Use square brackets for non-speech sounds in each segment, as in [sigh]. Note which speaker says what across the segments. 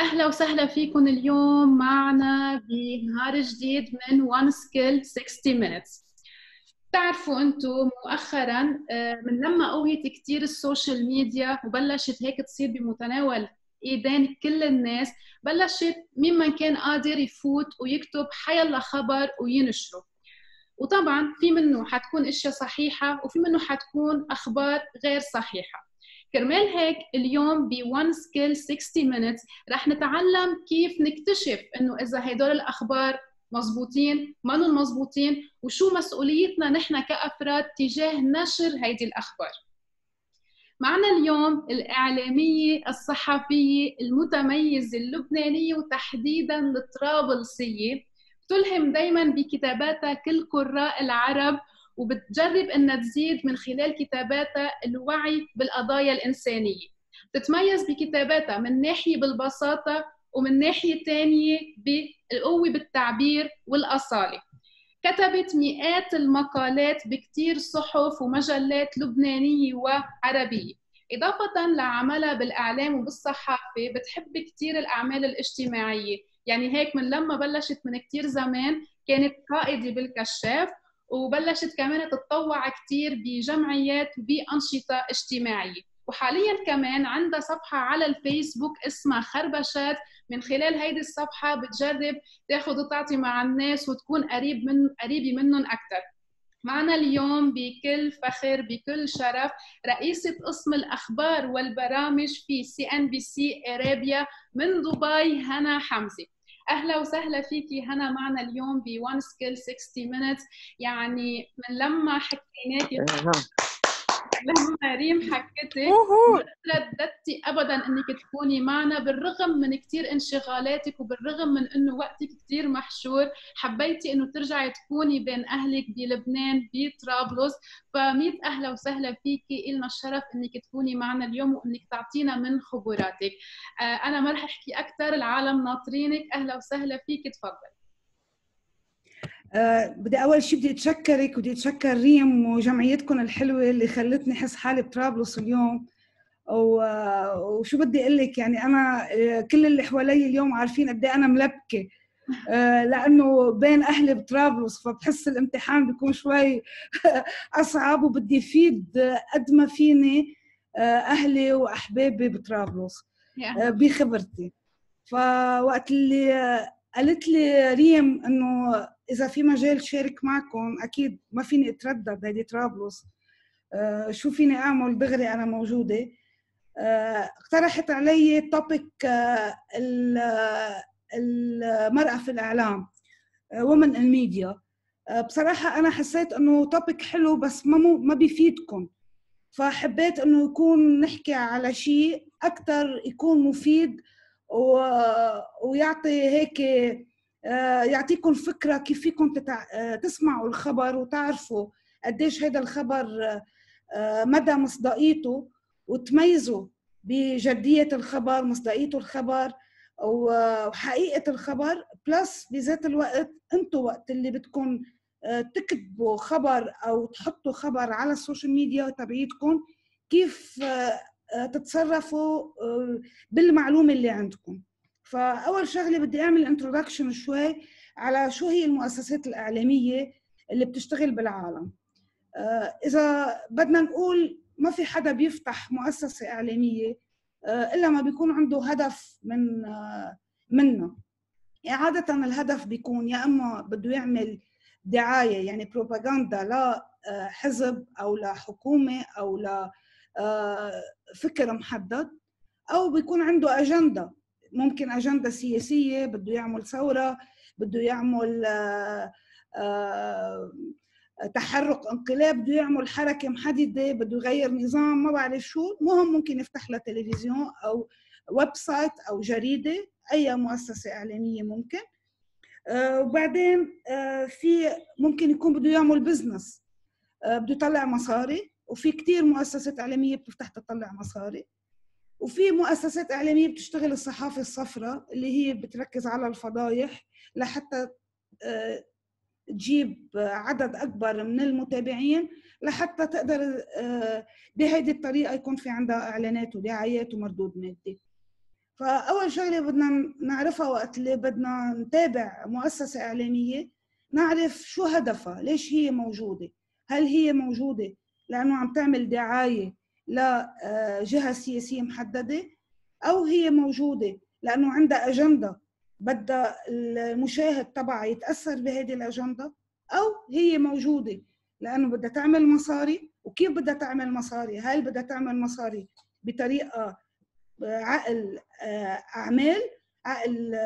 Speaker 1: أهلا وسهلا فيكم اليوم معنا بنهار جديد من One Skill 60 Minutes. بتعرفوا أنتم مؤخرا آه، من لما قويت كثير ال social media وبلشت هيك تصير بمتناول إيدين كل الناس بلشت ممن كان قادر يفوت ويكتب حيلا خبر وينشره. وطبعا في منه حتكون أشياء صحيحة وفي منه حتكون أخبار غير صحيحة. كرمال هيك اليوم ب One Skill 60 Minutes رح نتعلم كيف نكتشف إنه إذا هدول الأخبار مزبوطين منهم مزبوطين وشو مسؤوليتنا نحن كأفراد تجاه نشر هيدي الأخبار. معنا اليوم الإعلامية الصحفية المتميزة اللبنانية وتحديدا الطرابلسية. تلهم دايما بكتاباتها كل قراء العرب وبتجرب إنها تزيد من خلال كتاباتها الوعي بالقضايا الإنسانية. بتتميز بكتاباتها من ناحية بالبساطة ومن ناحية ثانية بالقوة بالتعبير والأصالة. كتبت مئات المقالات بكتير صحف ومجلات لبنانية وعربية. إضافة لعملها بالإعلام وبالصحافة بتحب كتير الأعمال الاجتماعية. يعني هيك من لما بلشت من كتير زمان كانت قائدة بالكشاف وبلشت كمان تتطوع كثير بجمعيات وبأنشطة اجتماعية. وحاليا كمان عندها صفحة على الفيسبوك اسمها خربشات. من خلال هيدي الصفحة بتجرب تاخذ وتعطي مع الناس وتكون قريب من قريبة منهم أكثر معنا اليوم بكل فخر بكل شرف رئيسة قسم الأخبار والبرامج في CNBC Arabia من دبي هنا حمزة. أهلا وسهلا فيكي هنا معنا اليوم ب One Skill 60 Minutes. يعني من لما حكيناكي لما ريم حكتك ما ترددتي ابدا أنك تكوني معنا بالرغم من كثير انشغالاتك وبالرغم من إنه وقتك كثير محشور حبيتي إنه ترجعي تكوني بين أهلك بلبنان بطرابلس. فميت أهلا وسهلا فيكي. إلنا الشرف إنك تكوني معنا اليوم وإنك تعطينا من خبراتك. آه، أنا ما رح أحكي أكثر العالم ناطرينك. أهلا وسهلا فيك تفضل
Speaker 2: أه بدي أول شيء بدي أتشكرك بدي أتشكر ريم وجمعيتكم الحلوة اللي خلتني أحس حالي بطرابلس اليوم. وشو بدي أقول لك يعني أنا آه، كل اللي حوالي اليوم عارفين قد إيه أنا ملبكة. أه لأنه بين أهلي بطرابلس فبحس الامتحان بيكون شوي [laughs] أصعب وبدي أفيد قد ما فيني آه، أهلي وأحبابي بطرابلس. آه، بخبرتي. فوقت اللي قالت لي ريم إنه إذا في مجال شارك معكم أكيد ما فيني أتردد هيدي طرابلس. آه، شو فيني أعمل؟ دغري أنا موجودة. آه، اقترحت علي topic آه، المرأة في الإعلام ومن الميديا بصراحة أنا حسيت إنه topic حلو بس ما ما بيفيدكم. فحبيت إنه يكون نحكي على شيء أكثر يكون مفيد ويعطي هيك آه، يعطيكم فكره كيف فيكم آه، تسمعوا الخبر وتعرفوا قديش هذا الخبر آه، مدى مصداقيته وتميزوا بجدية الخبر مصداقيه الخبر وحقيقة الخبر. بلس بذات الوقت أنتم وقت اللي بدكم تكتبوا خبر أو تحطوا خبر على ال social media تبعيتكم كيف تتصرفوا بالمعلومة اللي عندكم. فأول شغلة بدي أعمل introduction شوي على شو هي المؤسسات الإعلامية اللي بتشتغل بالعالم. آه، إذا بدنا نقول ما في حدا بيفتح مؤسسة إعلامية آه، إلا ما بيكون عنده هدف من آه، منه. يعني عادة الهدف بيكون يا إما بده يعمل دعاية يعني بروباغندا لحزب أو لحكومه أو لفكر محدد أو بيكون عنده أجندة. ممكن أجندة سياسية بده يعمل ثورة بده يعمل آه، آه، تحرك انقلاب بده يعمل حركة محددة بده يغير نظام ما بعرف شو. المهم ممكن يفتح له تلفزيون أو website أو جريدة أي مؤسسة إعلامية ممكن. آه، وبعدين في ممكن يكون بده يعمل business بده يطلع مصاري. وفي كتير مؤسسات إعلامية بتفتح تطلع مصاري. وفي مؤسسات إعلامية بتشتغل الصحافة الصفراء اللي هي بتركز على الفضايح لحتى آه، تجيب عدد أكبر من المتابعين لحتى تقدر آه، بهذه الطريقة يكون في عندها إعلانات ودعايات ومردود مادي. فأول شغلة بدنا نعرفها وقت اللي بدنا نتابع مؤسسة إعلامية نعرف شو هدفها ليش هي موجودة؟ هل هي موجودة لأنه عم تعمل دعاية لجهه سياسية محددة أو هي موجودة لأنه عندها أجندة بدها المشاهد تبعها يتأثر بهذه الأجندة أو هي موجودة لأنه بدها تعمل مصاري. وكيف بدها تعمل مصاري؟ هل بدها تعمل مصاري بطريقة عقل آه، أعمال عقل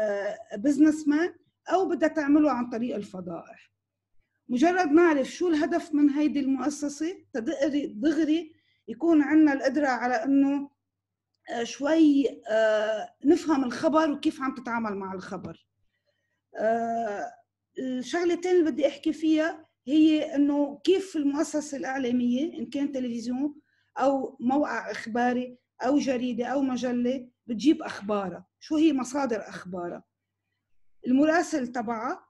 Speaker 2: بزنس مان أو بدها تعمله عن طريق الفضائح. مجرد نعرف شو الهدف من هيدي المؤسسة تدغري دغري يكون عندنا القدرة على إنه آه، شوي آه، نفهم الخبر وكيف عم تتعامل مع الخبر. الشغله الثانية اللي بدي أحكي فيها هي إنه كيف المؤسسة الإعلامية إن كان تلفزيون أو موقع إخباري أو جريدة أو مجلة بتجيب أخبارها. شو هي مصادر أخبارها؟ المراسل تبعها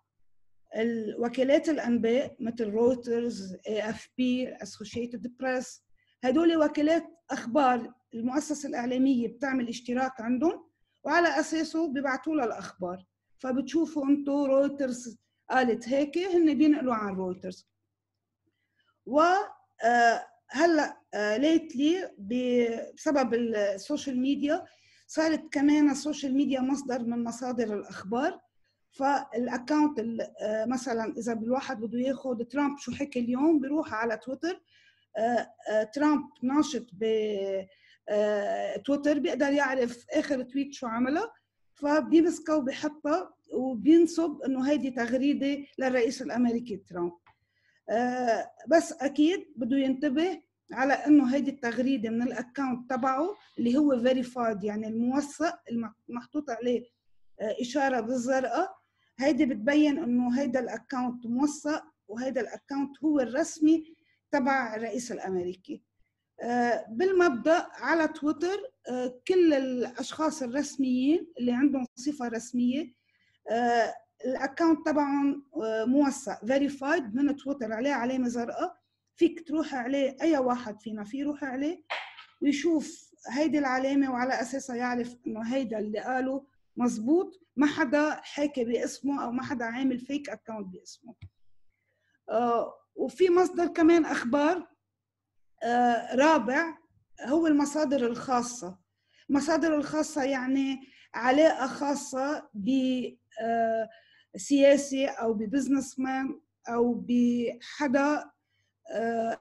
Speaker 2: الوكالات الأنباء مثل رويترز AFP Associated Press هدول وكالات أخبار المؤسسة الإعلامية بتعمل اشتراك عندهم وعلى أساسه بيبعثوا لها الأخبار. فبتشوفوا أنتم رويترز قالت هيك هن بينقلوا عن رويترز و آه، هلأ lately آه، بسبب ال social media صارت كمان ال social media مصدر من مصادر الأخبار. فال account آه، مثلا إذا الواحد بده ياخذ ترامب شو حكي اليوم؟ بيروح على تويتر. ترامب ناشط ب تويتر بيقدر يعرف آخر tweet شو عملها فبيمسكها وبيحطها وبينسب إنه هيدي تغريدة للرئيس الأمريكي ترامب. آه، بس أكيد بده ينتبه على إنه هيدي التغريدة من ال account تبعه اللي هو verified يعني الموثق المحطوط عليه آه، إشارة بالزرقاء. هيدي بتبين إنه هيدا ال account موثق وهيدا ال account هو الرسمي تبع الرئيس الأمريكي. آه، بالمبدأ على تويتر كل الأشخاص الرسميين اللي عندهم صفة رسمية ال account تبعهم آه، موثق verified من تويتر عليه علامه زرقاء فيك تروح عليه أي واحد فينا في يروح عليه ويشوف هيدي العلامة وعلى أساسها يعرف إنه هيدا اللي قاله. مزبوط ما حدا حاكي باسمه أو ما حدا عامل fake account باسمه. آه، وفي مصدر كمان أخبار آه، رابع هو المصادر الخاصة. المصادر الخاصة يعني علاقة خاصة ب سياسي أو ببزنس مان أو بحدا آه،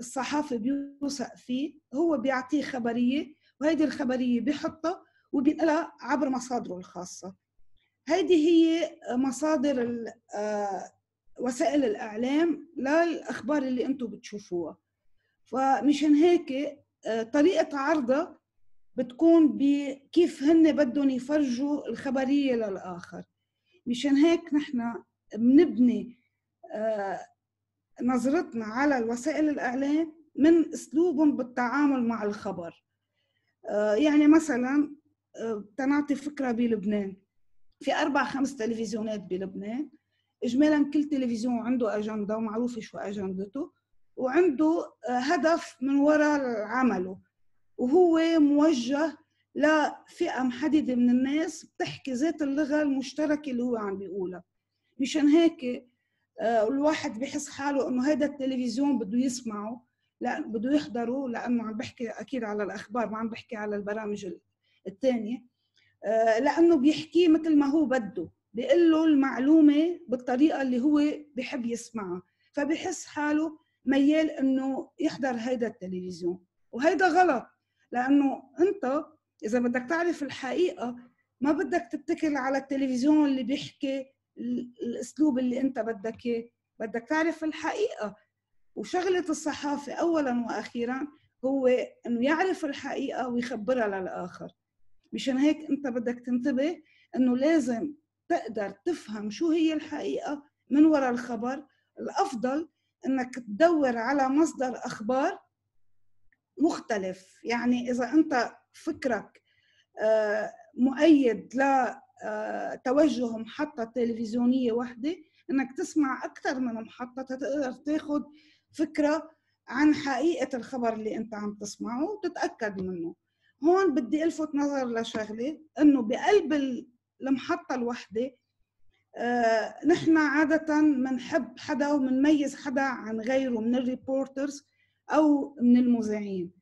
Speaker 2: الصحافي بيوثق فيه هو بيعطيه خبرية وهيدي الخبرية بيحطها وبينقلها عبر مصادره الخاصة. هيدي هي مصادر آه، وسائل الإعلام للأخبار اللي أنتم بتشوفوها. فمشان هيك آه، طريقة عرضها بتكون بكيف هن بدهم يفرجوا الخبرية للآخر. مشان هيك نحن بنبني آه، نظرتنا على الوسائل الإعلام من أسلوبهم بالتعامل مع الخبر. يعني مثلا تنعطي فكرة بلبنان. في أربع خمس تلفزيونات بلبنان. إجمالا كل تلفزيون عنده أجندة ومعروف شو أجندته وعنده هدف من وراء عمله وهو موجه لفئة محددة من الناس بتحكي ذات اللغة المشتركة اللي هو عم بيقولها. مشان هيك آه، الواحد بحس حاله إنه هذا التلفزيون بده يسمعه لا بده يحضره لأنه عم بحكي أكيد على الأخبار ما عم بحكي على البرامج الثانية آه، لأنه بيحكيه مثل ما هو بده بيقول له المعلومة بالطريقة اللي هو بحب يسمعها فبحس حاله ميال إنه يحضر هيدا التلفزيون. وهيدا غلط لأنه أنت إذا بدك تعرف الحقيقة ما بدك تتكل على التلفزيون اللي بيحكي الأسلوب اللي أنت بدك إياه. بدك تعرف الحقيقة. وشغلة الصحافة اولا وأخيرا هو إنه يعرف الحقيقة ويخبرها للآخر. مشان هيك انت بدك تنتبه انه لازم تقدر تفهم شو هي الحقيقة من وراء الخبر. الأفضل إنك تدور على مصدر أخبار مختلف. يعني إذا أنت فكرك آه، مؤيد لتوجه آه، محطة تلفزيونية واحدة إنك تسمع أكثر من محطة تقدر تاخذ فكرة عن حقيقة الخبر اللي أنت عم تسمعه وتتأكد منه. هون بدي الفت نظر لشغلة إنه بقلب المحطة الوحدة آه نحن عادة بنحب حدا وبنميز حدا عن غيره من الريبورترز أو من المذيعين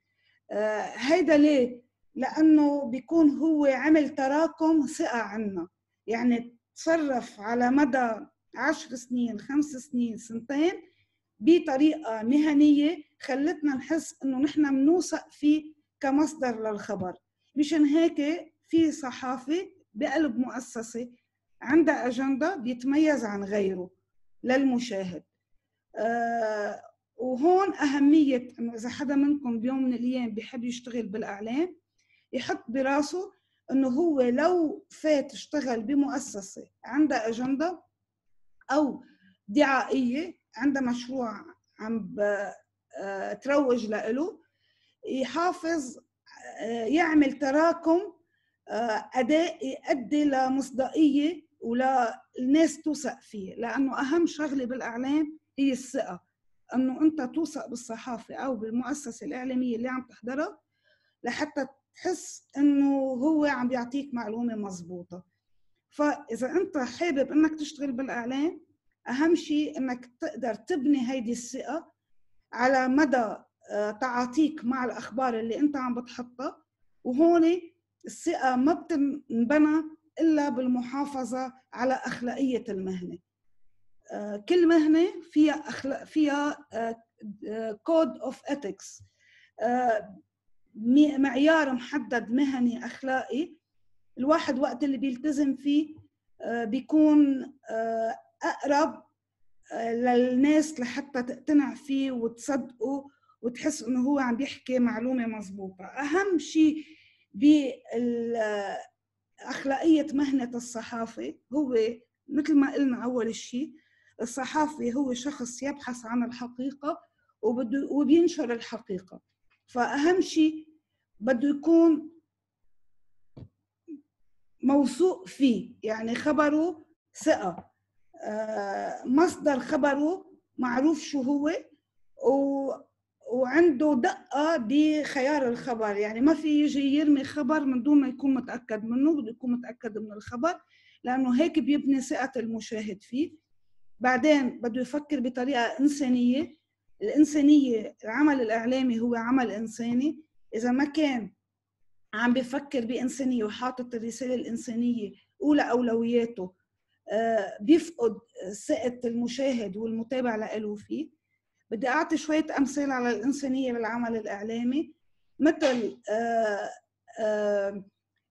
Speaker 2: آه هيدا ليه؟ لأنه بيكون هو عمل تراكم ثقة عنا يعني تصرف على مدى عشر سنين خمس سنين سنتين بطريقة مهنية خلتنا نحس إنه نحن بنوثق فيه كمصدر للخبر. مشان هيك في صحافي بقلب مؤسسة عندها أجندة بيتميز عن غيره للمشاهد. آه وهون أهمية إنه إذا حدا منكم بيوم من الأيام بيحب يشتغل بالإعلام يحط براسه إنه هو لو فات اشتغل بمؤسسة عندها أجندة أو دعائية عندها مشروع عم آه، تروج له يحافظ آه، يعمل تراكم آه، أداء يؤدي لمصداقية وللناس توثق فيه. لأنه أهم شغلة بالإعلام هي الثقة. إنه أنت توثق بالصحافة أو بالمؤسسة الإعلامية اللي عم تحضرها لحتى تحس إنه هو عم بيعطيك معلومة مضبوطه فإذا أنت حابب إنك تشتغل بالإعلام أهم شيء إنك تقدر تبني هيدي الثقة على مدى تعاطيك مع الأخبار اللي أنت عم بتحطها وهون الثقة ما بتنبنى إلا بالمحافظة على أخلاقية المهنة. آه، كل مهنة فيها أخلاق فيها code of ethics معيار محدد مهني أخلاقي. الواحد وقت اللي بيلتزم فيه آه، بيكون أقرب للناس لحتى تقتنع فيه وتصدقه وتحس إنه هو عم بيحكي معلومة مزبوطه أهم شيء باخلاقيه مهنة الصحافة هو مثل ما قلنا أول شيء الصحافي هو شخص يبحث عن الحقيقة وبده وبينشر الحقيقة. فأهم شيء بده يكون موثوق فيه يعني خبره ثقة. آه، مصدر خبره معروف شو هو وعنده دقة بخيار الخبر. يعني ما في يجي يرمي خبر من دون ما يكون متأكد منه بده يكون متأكد من الخبر لأنه هيك بيبني ثقة المشاهد فيه. بعدين بده يفكر بطريقة إنسانية. الإنسانية العمل الإعلامي هو عمل إنساني. إذا ما كان عم بفكر بإنسانية وحاطط الرسالة الإنسانية أولى أولوياته آه، بيفقد ثقة المشاهد والمتابع له فيه. بدي أعطي شوية أمثال على الإنسانية بالعمل الإعلامي. مثل آه، آه،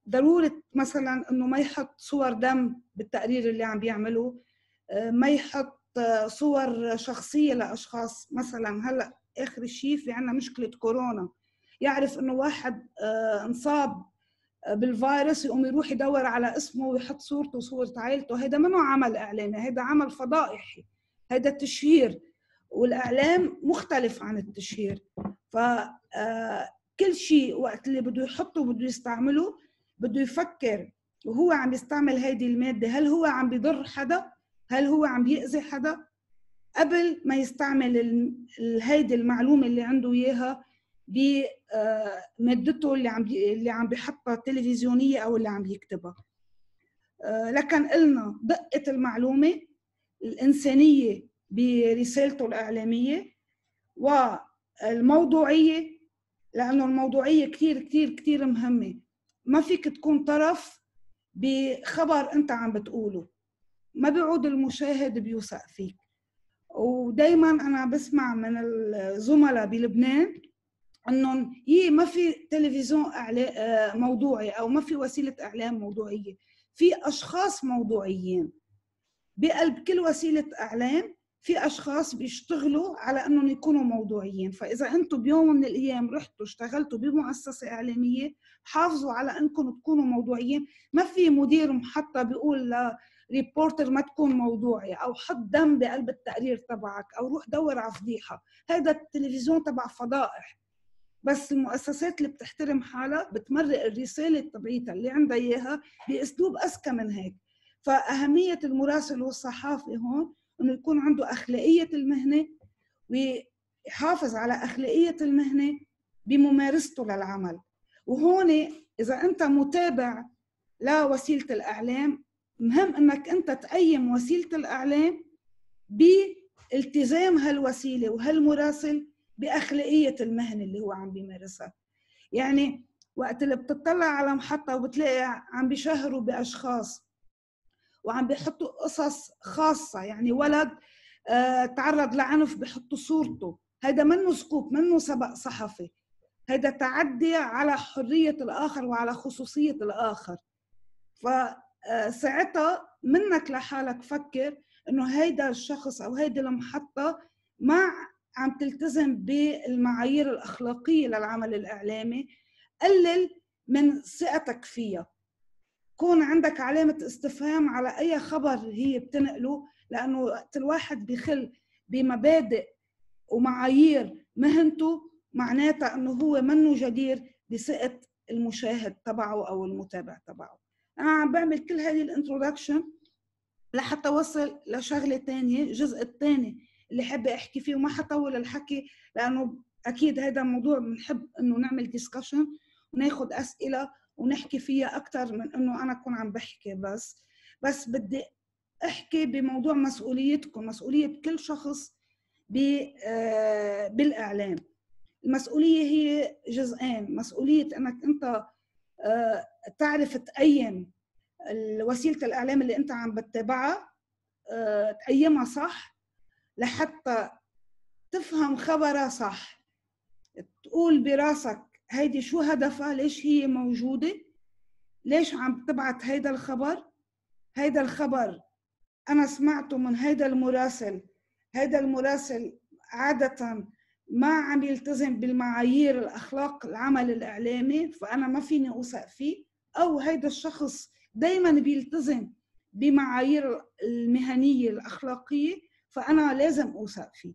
Speaker 2: ضرورة مثلا إنه ما يحط صور دم بالتقرير اللي عم بيعمله ما يحط صور شخصية لأشخاص. مثلا هلأ آخر شيء في عنا مشكلة كورونا. يعرف إنه واحد انصاب بالفيروس يقوم يروح يدور على اسمه ويحط صورته وصورة عائلته هذا منه عمل إعلامي هذا عمل فضائحي هذا تشهير. والإعلام مختلف عن التشهير. فكل آه، شيء وقت اللي بده يحطه بده يستعمله بده يفكر وهو عم يستعمل هيدي المادة هل هو عم بيضر حدا؟ هل هو عم بيأذي حدا؟ قبل ما يستعمل هيدي المعلومة اللي عنده إياها بمادته اللي عم اللي عم بيحطها تلفزيونية أو اللي عم يكتبها. آه، لكن قلنا دقة المعلومة الإنسانية برسالته الإعلامية والموضوعية لأنه الموضوعية كثير كثير كثير مهمة. ما فيك تكون طرف بخبر أنت عم بتقوله. ما بيعود المشاهد بيوثق فيك. ودائما أنا بسمع من الزملاء بلبنان انه يي ما في تلفزيون آه، موضوعي أو ما في وسيلة إعلام موضوعية. في أشخاص موضوعيين بقلب كل وسيلة إعلام في أشخاص بيشتغلوا على إنهم يكونوا موضوعيين. فإذا أنتم بيوم من الأيام رحتوا اشتغلتوا بمؤسسة إعلامية حافظوا على إنكم تكونوا موضوعيين. ما في مدير محطه بيقول ريبورتر ما تكون موضوعي أو حط دم بقلب التقرير تبعك أو روح دور على فضيحة. هذا التلفزيون تبع فضائح. بس المؤسسات اللي بتحترم حالها بتمرق الرسالة تبعيتها اللي عندها إياها بأسلوب أذكى من هيك. فأهمية المراسل والصحافي هون إنه يكون عنده أخلاقية المهنة ويحافظ على أخلاقية المهنة بممارسته للعمل. وهون إذا أنت متابع لوسيلة الإعلام مهم إنك أنت تقيم وسيلة الإعلام بالتزام هالوسيلة وهالمراسل بأخلاقية المهنة اللي هو عم بيمارسها. يعني وقت اللي بتطلع على محطة وبتلاقي عم بيشهروا بأشخاص وعم بيحطوا قصص خاصة. يعني ولد آه تعرض لعنف بحطوا صورته. هذا منه سكوب منه سبق صحفي. هذا تعدي على حرية الآخر وعلى خصوصية الآخر. فساعتها آه، منك لحالك فكر إنه هيدا الشخص أو هيدي المحطة ما عم تلتزم بالمعايير الأخلاقية للعمل الإعلامي. قلل من ثقتك فيها. كون عندك علامة استفهام على أي خبر هي بتنقله لأنه وقت الواحد بخل بمبادئ ومعايير مهنته معناتها أنه هو منه جدير بثقة المشاهد تبعه أو المتابع تبعه. أنا عم بعمل كل هذه الانترودكشن لحتى وصل لشغلة تانية الجزء الثاني اللي حابة أحكي فيه وما حطول الحكي لأنه أكيد هذا موضوع بنحب إنه نعمل ديسكشن وناخذ أسئلة ونحكي فيها أكثر من إنه أنا أكون عم بحكي بس. بس بدي أحكي بموضوع مسؤوليتكم مسؤولية كل شخص آه، بالإعلام. المسؤولية هي جزئين مسؤولية أنك أنت آه، تعرف تقيم وسيلة الإعلام اللي أنت عم بتتابعها آه، تقيمها صح لحتى تفهم خبرها صح تقول براسك هيدي شو هدفها؟ ليش هي موجودة؟ ليش عم تبعت هيدا الخبر؟ هيدا الخبر أنا سمعته من هيدا المراسل. هيدا المراسل عادة ما عم يلتزم بالمعايير الأخلاق العمل الإعلامي فأنا ما فيني أوثق فيه. أو هيدا الشخص دايما بيلتزم بمعايير المهنية الأخلاقية فأنا لازم أوثق فيه.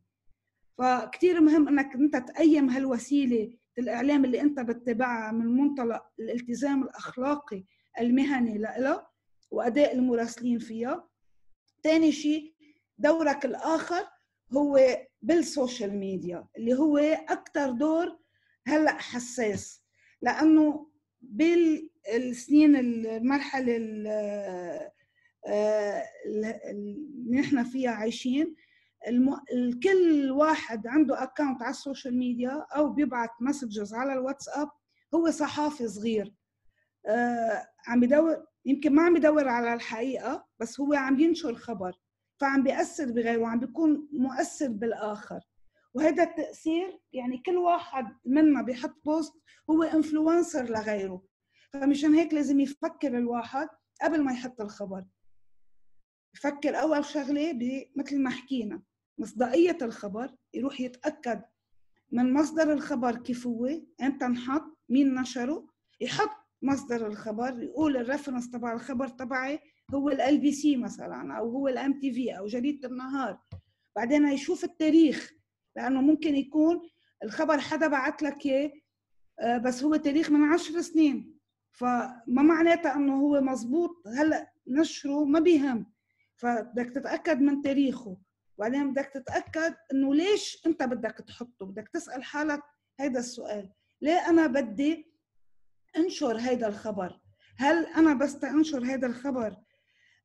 Speaker 2: فكتير مهم أنك أنت تقيم هالوسيلة الإعلام اللي أنت بتتبعها من منطلق الالتزام الأخلاقي المهني لها وأداء المراسلين فيها. ثاني شيء دورك الآخر هو بال social media اللي هو أكثر دور هلأ حساس. لأنه بالسنين المرحلة اللي نحن فيها عايشين الم... الكل واحد عنده account على ال social media أو بيبعت messages على الواتساب هو صحافي صغير. آه عم بدور يمكن ما عم بدور على الحقيقة بس هو عم ينشر خبر فعم بيأثر بغيره وعم بيكون مؤثر بالآخر. وهذا التأثير يعني كل واحد منا بيحط post هو influencer لغيره. فمشان هيك لازم يفكر الواحد قبل ما يحط الخبر. يفكر أول شغلة مثل ما حكينا. مصداقية الخبر يروح يتأكد من مصدر الخبر كيف هو إمتى انحط مين نشره يحط مصدر الخبر يقول ال reference تبع الخبر تبعي هو LBC مثلا أو هو ال MTV أو جريدة النهار. بعدين يشوف التاريخ لأنه ممكن يكون الخبر حدا بعت لك إياه آه، بس هو تاريخ من عشر سنين. فما معناتها إنه هو مزبوط هلأ نشره ما بيهم. فبدك تتأكد من تاريخه. وبعدين بدك تتأكد إنه ليش أنت بدك تحطه؟ بدك تسأل حالك هيدا السؤال. ليه أنا بدي أنشر هيدا الخبر؟ هل أنا بس انشر هيدا الخبر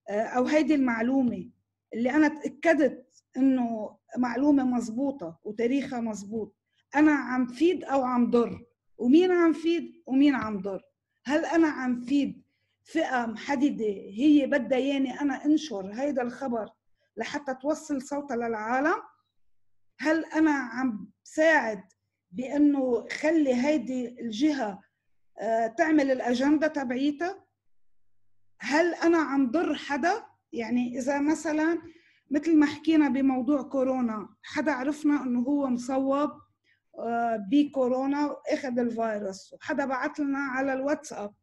Speaker 2: آه، أو هيدي المعلومة اللي أنا تأكدت إنه معلومة مزبوطه وتاريخها مزبوط أنا عم فيد أو عم ضر؟ ومين عم فيد ومين عم ضر؟ هل أنا عم فيد فئة محددة هي بدها ياني أنا أنشر هيدا الخبر لحتى توصل صوتها للعالم؟ هل أنا عم بساعد بأنه خلي هيدي الجهة آه، تعمل الأجندة تبعيتها؟ هل أنا عم ضر حدا؟ يعني إذا مثلا مثل ما حكينا بموضوع كورونا حدا عرفنا إنه هو مصوب آه، بكورونا وأخذ الفيروس وحدا بعث لنا على الواتساب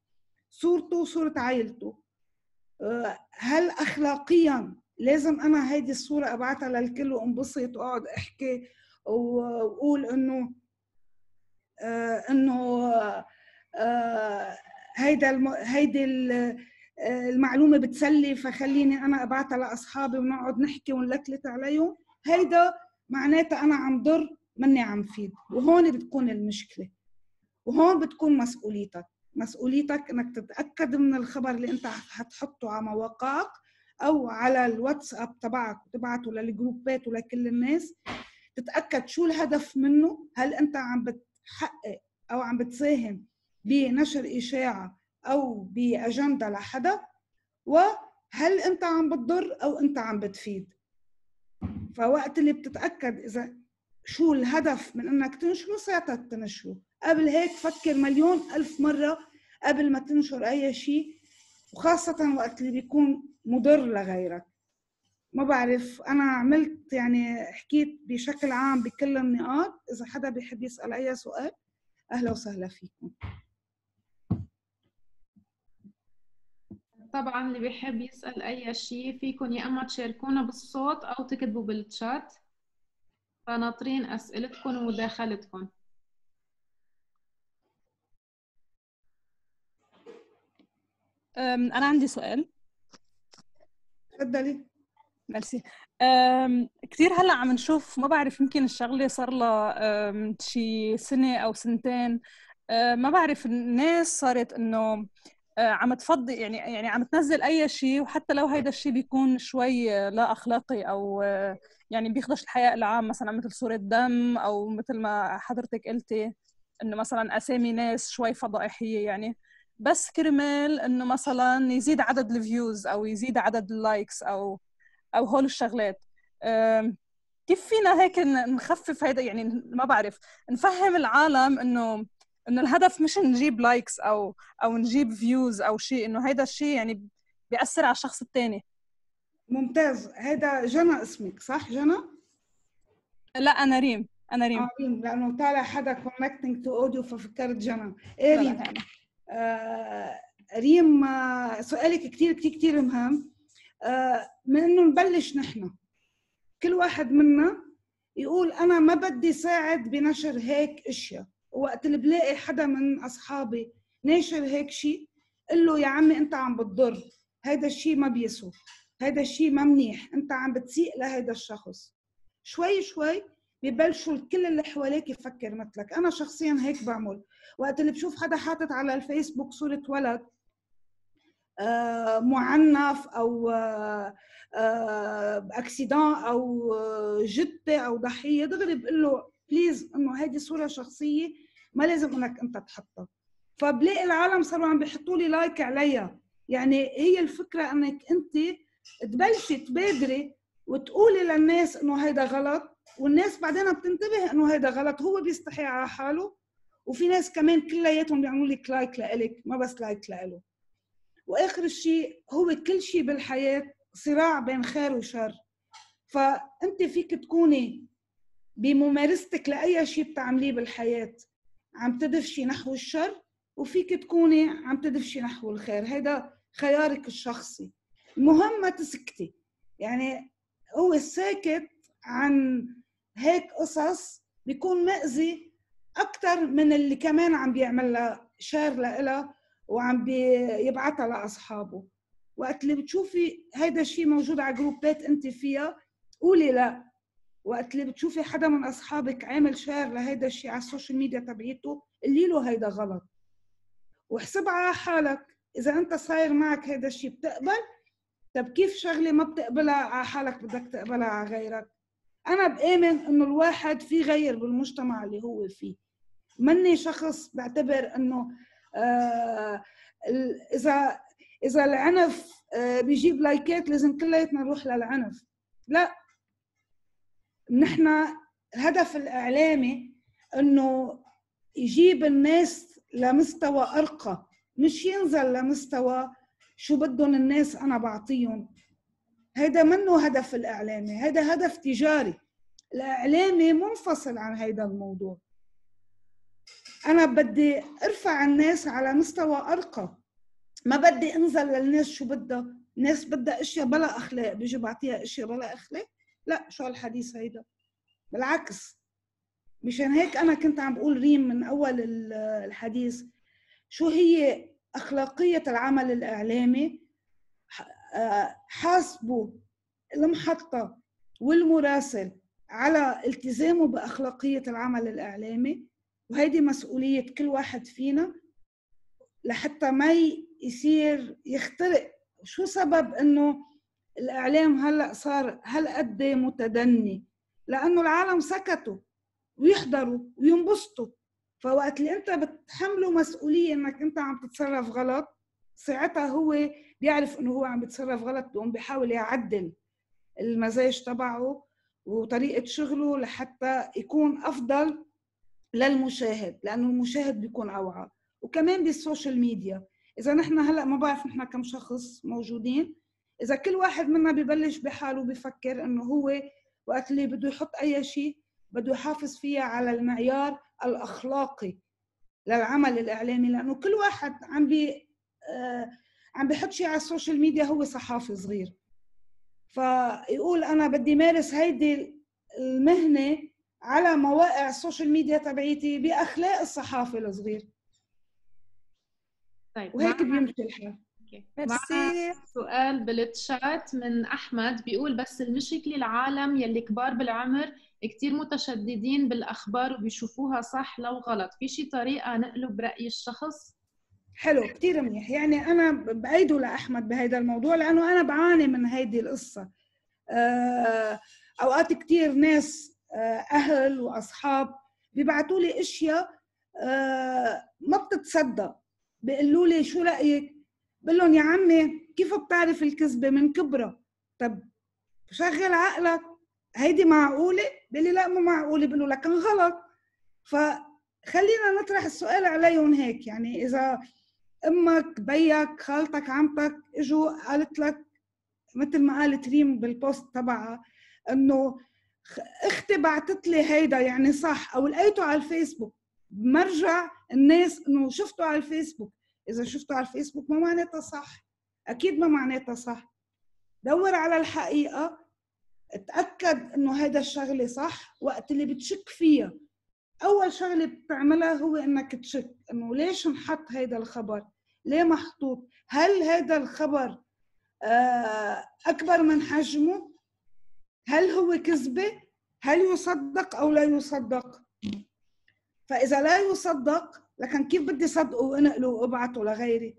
Speaker 2: صورته وصورة عائلته. آه، هل أخلاقيا لازم أنا هيدي الصورة أبعتها للكل وانبسط وأقعد أحكي وأقول إنه آه، إنه آه، هيدا. هيدي المعلومة بتسلي فخليني أنا أبعتها لأصحابي ونقعد نحكي ونلتلت عليهم. هيدا معناتها أنا عم ضر مني عم فيد. وهون بتكون المشكلة. وهون بتكون مسؤوليتك. مسؤوليتك إنك تتأكد من الخبر اللي أنت حتحطه على مواقعك. أو على الواتساب تبعك وتبعته للجروبات ولكل الناس تتأكد شو الهدف منه هل أنت عم بتحقق أو عم بتساهم بنشر إشاعة أو بأجندة لحدا وهل أنت عم بتضر أو أنت عم بتفيد. فوقت اللي بتتأكد إذا شو الهدف من إنك تنشره ساعتها تنشره. قبل هيك فكر مليون ألف مرة قبل ما تنشر أي شيء وخاصة وقت اللي بيكون مضر لغيرك. ما بعرف أنا عملت يعني حكيت بشكل عام بكل النقاط إذا حدا بيحب يسأل أي سؤال أهلا وسهلا فيكم.
Speaker 1: طبعا اللي بيحب يسأل أي شيء فيكم يا إما تشاركونا بالصوت أو تكتبوا بالتشات فناطرين أسئلتكم ومداخلتكم
Speaker 3: أنا عندي سؤال.
Speaker 2: تفضلي
Speaker 3: ميرسي. كثير هلأ عم نشوف ما بعرف يمكن الشغلة صار لها شي سنة أو سنتين. ما بعرف الناس صارت إنه آه، عم تفضي يعني يعني عم تنزل أي شيء وحتى لو هيدا الشيء بيكون شوي لا أخلاقي أو آه، يعني بيخدش الحياء العام مثلا مثل صورة دم أو مثل ما حضرتك قلتي إنه مثلا قصص ناس شوي فضائحية يعني. بس كرمال إنه مثلا يزيد عدد ال views أو يزيد عدد ال likes أو أو هول الشغلات. كيف فينا هيك نخفف هيدا؟ يعني ما بعرف. نفهم العالم إنه إنه الهدف مش نجيب likes أو أو نجيب views أو شيء إنه هيدا الشيء يعني بيأثر على الشخص الثاني
Speaker 2: ممتاز. هيدا جنى اسمك صح جنى؟
Speaker 3: لا أنا ريم. أنا ريم.
Speaker 2: آه ريم لأنه طالع حدا connecting to audio ففكرت جنى. إيه ريم؟ ريم آه سؤالك كثير كثير كثير مهم. آه من إنه نبلش نحن. كل واحد منا يقول أنا ما بدي ساعد بنشر هيك أشياء. وقت اللي بلاقي حدا من أصحابي ناشر هيك شيء قل له يا عمي أنت عم بتضر. هيدا الشيء ما بيسوى هيدا الشيء ما منيح. أنت عم بتسيء لهيدا الشخص. شوي شوي ببلشوا الكل اللي حواليك يفكر مثلك. أنا شخصيا هيك بعمل. وقت اللي بشوف حدا حاطط على الفيسبوك صورة ولد آه، معنف أو آه، آه، أكسيدان أو جثة أو ضحية دغري بقول له بليز إنه هيدي صورة شخصية ما لازم إنك أنت تحطها. فبلاقي العالم صاروا عم بيحطوا لي like عليها. يعني هي الفكرة إنك أنت تبلشي تبادري وتقولي للناس إنه هيدا غلط. والناس بعدين بتنتبه إنه هيدا غلط. هو بيستحي على حاله وفي ناس كمان كلياتهم بيعملوا لك like لإلك ما بس like لإله. وآخر شيء هو كل شيء بالحياة صراع بين خير وشر. فأنت فيك تكوني بممارستك لأي شيء بتعمليه بالحياة. عم تدفشي نحو الشر وفيك تكوني عم تدفشي نحو الخير. هذا خيارك الشخصي. المهم ما تسكتي. يعني هو الساكت عن هيك قصص بيكون مأذي أكثر من اللي كمان عم بيعمل لها شير لها وعم بيبعتها لأصحابه. وقت اللي بتشوفي هيدا الشيء موجود على جروبات أنت فيها قولي لا. وقت اللي بتشوفي حدا من أصحابك عامل share لهيدا الشيء على ال social media تبعيته قولي له هيدا غلط. واحسب على حالك إذا أنت صاير معك هيدا الشيء بتقبل. طب كيف شغلة ما بتقبلها على حالك بدك تقبلها على غيرك؟ أنا بآمن إنه الواحد فيه يغير بالمجتمع اللي هو فيه. مني شخص بعتبر إنه آه إذا إذا العنف آه بيجيب لايكات لازم كلياتنا نروح للعنف. لا. نحن الهدف الإعلامي إنه يجيب الناس لمستوى أرقى مش ينزل لمستوى شو بدهم الناس أنا بعطيهم. هيدا منه هدف الإعلامي هيدا هدف تجاري. الإعلامي منفصل عن هيدا الموضوع. أنا بدي أرفع الناس على مستوى أرقى. ما بدي أنزل للناس شو بدها. الناس بدها أشياء بلا أخلاق بيجي بعطيها أشياء بلا أخلاق. لا شو الحديث هيدا؟ بالعكس. مشان هيك أنا كنت عم بقول ريم من أول الحديث. شو هي أخلاقية العمل الإعلامي؟ حاسبوا المحطة والمراسل على التزامه بأخلاقية العمل الإعلامي وهيدي مسؤولية كل واحد فينا لحتى ما يصير يخترق. شو سبب إنه الإعلام هلأ صار هالقد متدني؟ لأنه العالم سكتوا ويحضروا وينبسطوا. فوقت اللي أنت بتحمله مسؤولية إنك أنت عم تتصرف غلط ساعتها هو بيعرف إنه هو عم بيتصرف غلط بيقوم بيحاول يعدل المزاج تبعه وطريقة شغله لحتى يكون أفضل للمشاهد لأنه المشاهد بيكون أوعى. وكمان بالسوشيال ميديا. إذا نحن هلأ ما بعرف نحن كم شخص موجودين. إذا كل واحد منا ببلش بحاله بفكر إنه هو وقت اللي بده يحط أي شيء بده يحافظ فيها على المعيار الأخلاقي للعمل الإعلامي لأنه كل واحد عم بي عم بحط شيء على السوشيال ميديا هو صحافي صغير. فيقول أنا بدي مارس هيدي المهنة على مواقع السوشيال ميديا تبعيتي بأخلاق الصحافي الصغير. طيب وهيك بيمشي الحال.
Speaker 1: ميرسي. سؤال بالتشات من أحمد بيقول بس المشكلة العالم يلي كبار بالعمر كثير متشددين بالأخبار وبيشوفوها صح لو غلط. في شي طريقة نقلب رأي الشخص؟
Speaker 2: حلو كثير منيح. يعني أنا بايده لأحمد بهذا الموضوع لأنه أنا بعاني من هيدي القصة. آه، أوقات كثير ناس آه، أهل وأصحاب بيبعتوا لي أشياء آه، ما بتتصدق. بيقولوا لي شو رأيك؟ بقول لهم يا عمي كيف بتعرف الكذبة من كبرى طب شغل عقلك. هيدي معقولة؟ بيقول لي لا مو معقولة. بقول له لكن غلط. فخلينا نطرح السؤال عليهم هيك. يعني إذا أمك بيك خالتك عمتك إجوا قالت لك مثل ما قالت ريم بالبوست تبعها إنه أختي بعثت لي هيدا يعني صح أو لقيته على الفيسبوك. مرجع الناس إنه شفته على الفيسبوك. إذا شفته على الفيسبوك ما معناتها صح. أكيد ما معناتها صح. دور على الحقيقة. اتاكد إنه هيدا الشغلة صح. وقت اللي بتشك فيها أول شغله بتعملها هو إنك تشك إنه ليش انحط هيدا الخبر؟ ليه محطوط؟ هل هيدا الخبر آه، أكبر من حجمه؟ هل هو كذبة؟ هل يصدق أو لا يصدق؟ فإذا لا يصدق لكن كيف بدي صدقه وانقله وابعته لغيري؟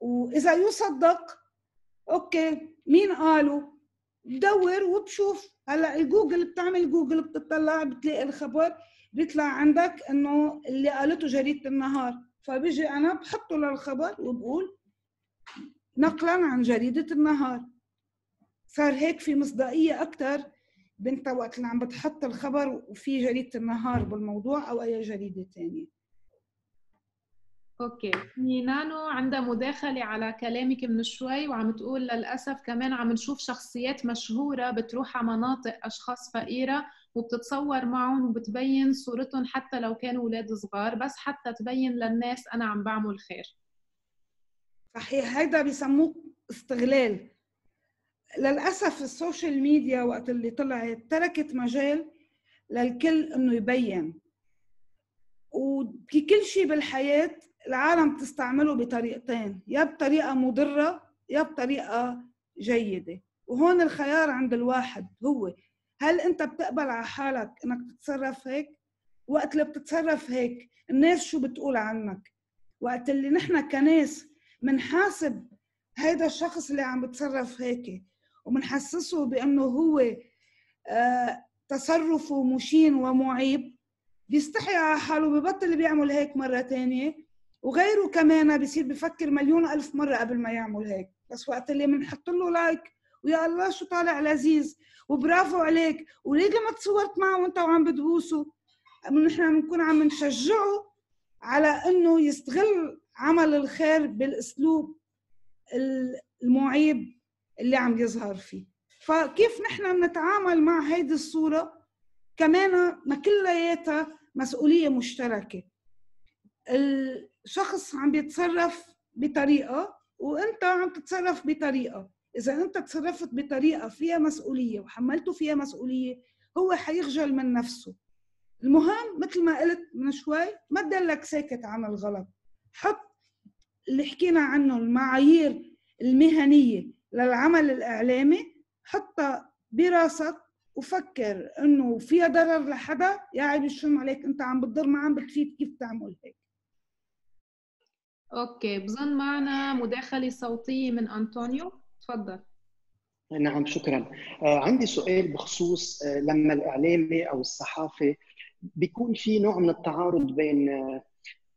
Speaker 2: وإذا يصدق أوكي مين قاله؟ بدور وبشوف هلا الجوجل بتعمل جوجل بتطلع بتلاقي الخبر بيطلع عندك إنه اللي قالته جريدة النهار. فبيجي أنا بحطه للخبر وبقول نقلا عن جريدة النهار. صار هيك في مصداقية أكثر بين وقت اللي عم بتحط الخبر وفي جريدة النهار بالموضوع أو أي جريدة ثانية
Speaker 1: okay. في نانو عندها مداخلة على كلامك من شوي وعم تقول للأسف كمان عم نشوف شخصيات مشهورة بتروح على مناطق أشخاص فقيرة وبتتصور معهم وبتبين صورتهم حتى لو كانوا أولاد صغار بس حتى تبين للناس أنا عم بعمل خير.
Speaker 2: صحيح. هيدا بيسموه استغلال. للأسف السوشيال ميديا وقت اللي طلعت تركت مجال للكل إنه يبين. وكل شيء بالحياة العالم تستعمله بطريقتين يا بطريقة مضرة يا بطريقة جيدة. وهون الخيار عند الواحد هو. هل أنت بتقبل على حالك إنك تتصرف هيك؟ وقت اللي بتتصرف هيك الناس شو بتقول عنك؟ وقت اللي نحن كناس منحاسب هيدا الشخص اللي عم بتصرف هيك ومنحسسه بأنه هو آه تصرفه مشين ومعيب بيستحي على حاله ببطل بيعمل هيك مرة تانية. وغيره كمان بيصير بفكر مليون ألف مرة قبل ما يعمل هيك. بس وقت اللي بنحط له لايك ويا الله شو طالع لذيذ وبرافو عليك. وليه لما تصورت معه وانت وعم بتبوسه نحن بنكون عم نشجعه على إنه يستغل عمل الخير بالأسلوب المعيب اللي عم يظهر فيه. فكيف نحن بنتعامل مع هيدي الصورة؟ كمان ما كلياتها مسؤولية مشتركة. الشخص عم بيتصرف بطريقة وانت عم تتصرف بطريقة. إذا أنت تصرفت بطريقة فيها مسؤولية وحملته فيها مسؤولية هو حيخجل من نفسه. المهم مثل ما قلت من شوي ما تدلك ساكت عن الغلط. حط اللي حكينا عنه المعايير المهنية للعمل الإعلامي حطها براسك وفكر إنه فيها ضرر لحدا. يا عيب الشم عليك أنت عم بتضر ما عم بتفيد كيف تعمل هيك؟
Speaker 1: أوكي بظن معنا مداخلة صوتية من أنطونيو. تفضل.
Speaker 4: نعم شكرا. آه، عندي سؤال بخصوص آه، لما الإعلامي أو الصحافي بيكون في نوع من التعارض بين آه،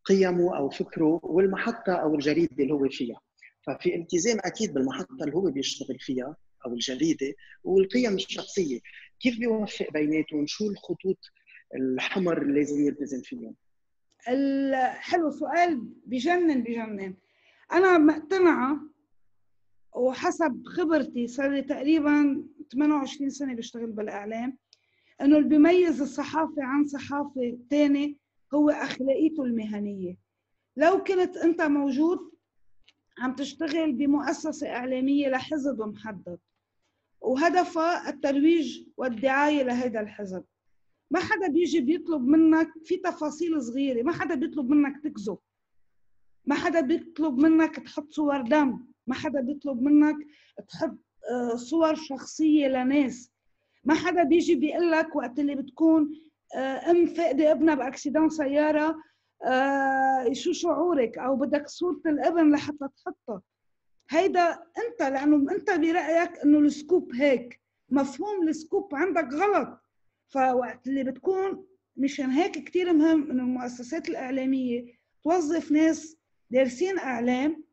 Speaker 4: قيمه أو فكره والمحطة أو الجريدة اللي هو فيها. ففي التزام أكيد بالمحطة اللي هو بيشتغل فيها أو الجريدة والقيم الشخصية. كيف بيوفق بيناتهم؟ شو الخطوط الحمر اللي لازم يلتزم فيهم؟
Speaker 2: حلو سؤال بجنن بجنن. أنا مقتنعة وحسب خبرتي صار لي تقريبا 28 سنة بشتغل بالإعلام إنه اللي بيميز الصحافي عن صحافي ثاني هو أخلاقيته المهنية. لو كنت أنت موجود عم تشتغل بمؤسسة إعلامية لحزب محدد وهدفها الترويج والدعاية لهذا الحزب. ما حدا بيجي بيطلب منك في تفاصيل صغيرة ما حدا بيطلب منك تكذب. ما حدا بيطلب منك تحط صور دم. ما حدا بيطلب منك تحط آه، صور شخصية لناس. ما حدا بيجي بيقول لك وقت اللي بتكون آه، أم فقدي ابنها بأكسيدان سيارة آه، شو شعورك؟ أو بدك صورة الابن لحتى تحطها. هيدا أنت لأنه أنت برأيك إنه السكوب هيك. مفهوم السكوب عندك غلط. فوقت اللي بتكون مشان هيك كثير مهم إنه المؤسسات الإعلامية توظف ناس دارسين إعلام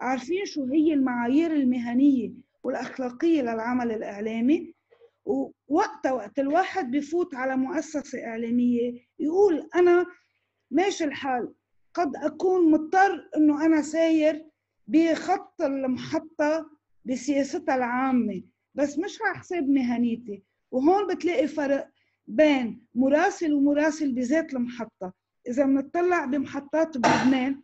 Speaker 2: عارفين شو هي المعايير المهنية والأخلاقية للعمل الإعلامي. ووقتها وقت الواحد بفوت على مؤسسة إعلامية يقول أنا ماشي الحال قد أكون مضطر إنه أنا ساير بخط المحطة بسياستها العامة بس مش على حساب مهنيتي. وهون بتلاقي فرق بين مراسل ومراسل بذات المحطة. إذا بنطلع بمحطات بلبنان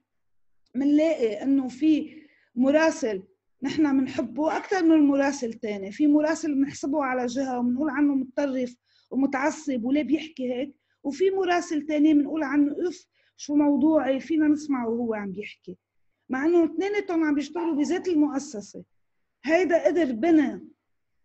Speaker 2: بنلاقي إنه في مراسل نحن بنحبه أكثر من مراسل ثاني في مراسل بنحسبه على جهة وبنقول عنه متطرف ومتعصب وليه بيحكي هيك وفي مراسل ثاني بنقول عنه أف شو موضوعي فينا نسمعه وهو عم بيحكي. مع إنه اثنيناتهم عم بيشتغلوا بذات المؤسسة. هيدا قدر بنى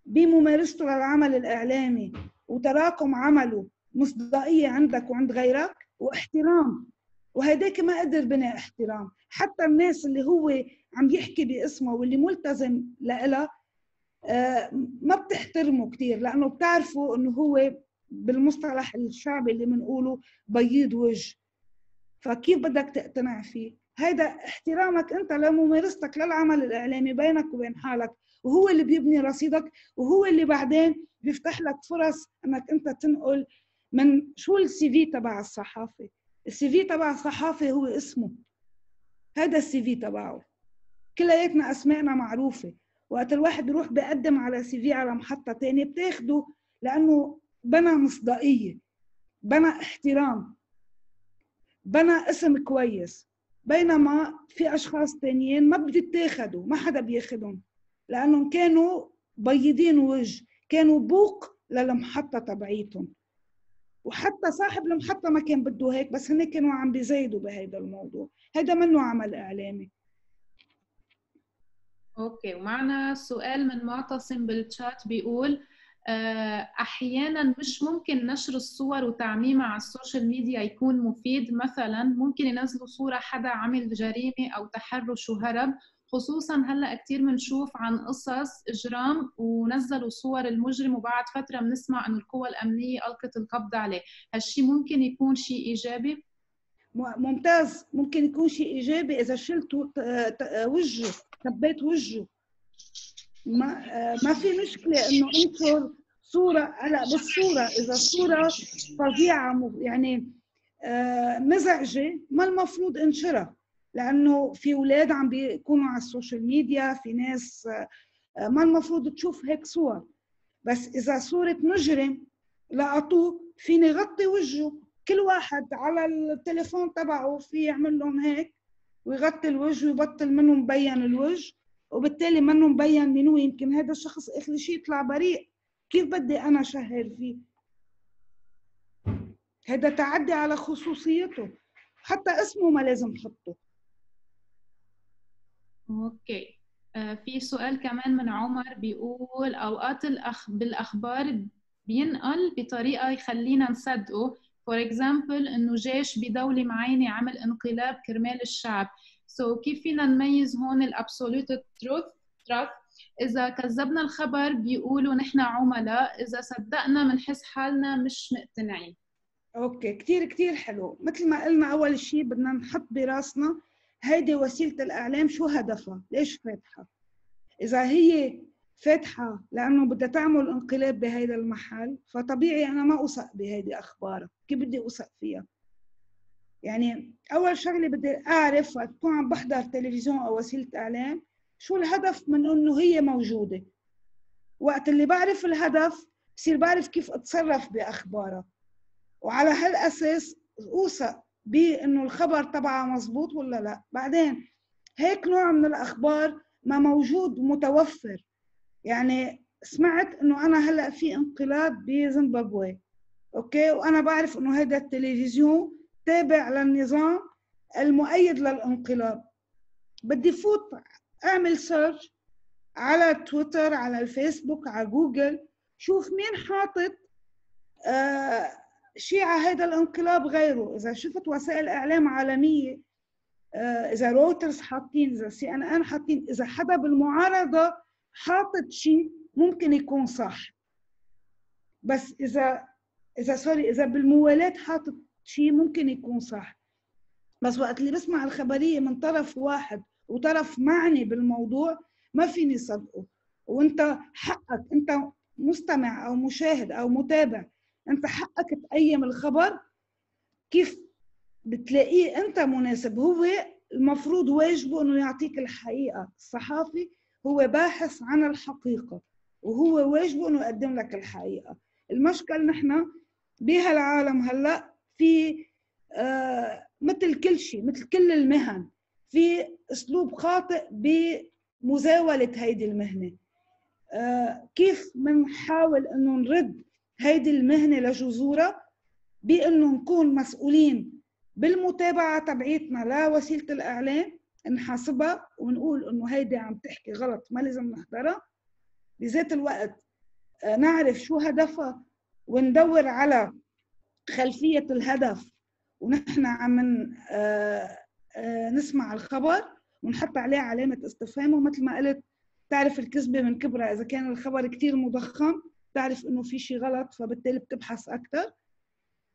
Speaker 2: بممارسته للعمل الإعلامي. وتراكم عمله مصداقية عندك وعند غيرك واحترام. وهيداك ما قدر بني احترام. حتى الناس اللي هو عم يحكي باسمه واللي ملتزم لها آه، ما بتحترمه كثير لأنه بتعرفوا إنه هو بالمصطلح الشعبي اللي بنقوله بيض وجه. فكيف بدك تقتنع فيه؟ هيدا احترامك أنت لممارستك للعمل الإعلامي بينك وبين حالك. وهو اللي بيبني رصيدك وهو اللي بعدين بيفتح لك فرص إنك أنت تنقل من شو ال CV تبع الصحافي ال CV تبع الصحافي هو اسمه. هذا ال CV تبعه. كلياتنا اسمائنا معروفة. وقت الواحد بيروح بيقدم على CV على محطة ثانية بتاخده لأنه بنى مصداقية بنى احترام بنى اسم كويس. بينما في أشخاص تانيين ما بيتاخدوا ما حدا بياخدهم. لأنهم كانوا بيضين وجه كانوا بوق للمحطة تبعيتهم. وحتى صاحب المحطة ما كان بده هيك بس هن كانوا عم بيزايدوا بهذا الموضوع. هذا منه عمل إعلامي.
Speaker 1: okay ومعنا سؤال من معتصم بالتشات بيقول آه، أحيانا مش ممكن نشر الصور وتعميمها على السوشيال ميديا يكون مفيد؟ مثلا ممكن ينزلوا صورة حدا عمل جريمة أو تحرش وهرب خصوصا هلأ كثير بنشوف عن قصص إجرام ونزلوا صور المجرم وبعد فترة بنسمع إنه القوى الأمنية ألقت القبض عليه، هالشيء ممكن يكون شيء إيجابي؟
Speaker 2: ممتاز. ممكن يكون شيء إيجابي إذا شلتوا وجهه ثبيت وجهه. ما ما في مشكلة إنه انشر صورة. هلأ بالصورة إذا الصورة فظيعة يعني آه، مزعجة ما المفروض انشرها. لأنه في أولاد عم بيكونوا على السوشيال ميديا في ناس آه، ما المفروض تشوف هيك صور. بس إذا صورة مجرم لقطوه فيني غطي وجهه. كل واحد على التليفون تبعه في يعمل لهم هيك ويغطي الوجه ويبطل منه مبين الوجه. وبالتالي منه مبين من هو. يمكن هذا الشخص اخر شيء يطلع بريء. كيف بدي أنا شهر فيه؟ هذا تعدي على خصوصيته. حتى اسمه ما لازم حطه.
Speaker 1: okay. آه، في سؤال كمان من عمر بيقول أوقات الأخ... بالأخبار بينقل بطريقة يخلينا نصدقه. for example إنه جيش بدولة معينة عمل انقلاب كرمال الشعب. so, كيف فينا نميز هون ال absolute truth truth إذا كذبنا الخبر بيقولوا نحن عملاء إذا صدقنا بنحس حالنا مش مقتنعين.
Speaker 2: أوكي كثير كثير حلو. مثل ما قلنا أول شيء بدنا نحط براسنا هيدي وسيلة الإعلام شو هدفها؟ ليش فاتحة؟ إذا هي فاتحة لأنه بدها تعمل انقلاب بهيدا المحل فطبيعي أنا ما أوثق بهيدي أخبارها كيف بدي أوثق فيها؟ يعني أول شغلة بدي أعرف وقت عم بحضر تلفزيون أو وسيلة إعلام شو الهدف من إنه هي موجودة؟ وقت اللي بعرف الهدف بصير بعرف كيف أتصرف بأخبارها. وعلى هالأساس أوثق بانه الخبر تبعها مزبوط ولا لا. بعدين هيك نوع من الأخبار ما موجود متوفر. يعني سمعت إنه أنا هلأ في انقلاب بزيمبابوي أوكي؟ وأنا بعرف إنه هذا التلفزيون تابع للنظام المؤيد للانقلاب. بدي فوت أعمل search على تويتر على الفيسبوك على جوجل شوف مين حاطط آه شيء على هذا الانقلاب غيره. إذا شفت وسائل إعلام عالمية آه إذا روترز حاطين إذا CNN حاطين إذا حدا بالمعارضة حاطط شيء ممكن يكون صح. بس إذا إذا سوري إذا بالموالاه حاطط شيء ممكن يكون صح. بس وقت اللي بسمع الخبرية من طرف واحد وطرف معني بالموضوع ما فيني صدقه. وأنت حقك أنت مستمع أو مشاهد أو متابع. أنت حقك تقيم الخبر كيف بتلاقيه أنت مناسب. هو المفروض واجبه إنه يعطيك الحقيقة. الصحافي هو باحث عن الحقيقة وهو واجبه إنه يقدم لك الحقيقة. المشكل نحن بهالعالم هلأ في آه مثل كل شيء مثل كل المهن. في أسلوب خاطئ بمزاولة هيدي المهنة. آه كيف بنحاول إنه نرد هيدي المهنة لجذورها بإنه نكون مسؤولين بالمتابعة تبعيتنا لوسيلة الإعلام نحاسبها ونقول إنه هيدي عم تحكي غلط ما لازم نحضرها. بذات الوقت آه، نعرف شو هدفها وندور على خلفية الهدف ونحن عم آه، آه، نسمع الخبر ونحط عليه علامة استفهام. ومثل ما قلت تعرف الكذبة من كبرها إذا كان الخبر كثير مضخم بتعرف إنه في شيء غلط فبالتالي بتبحث أكثر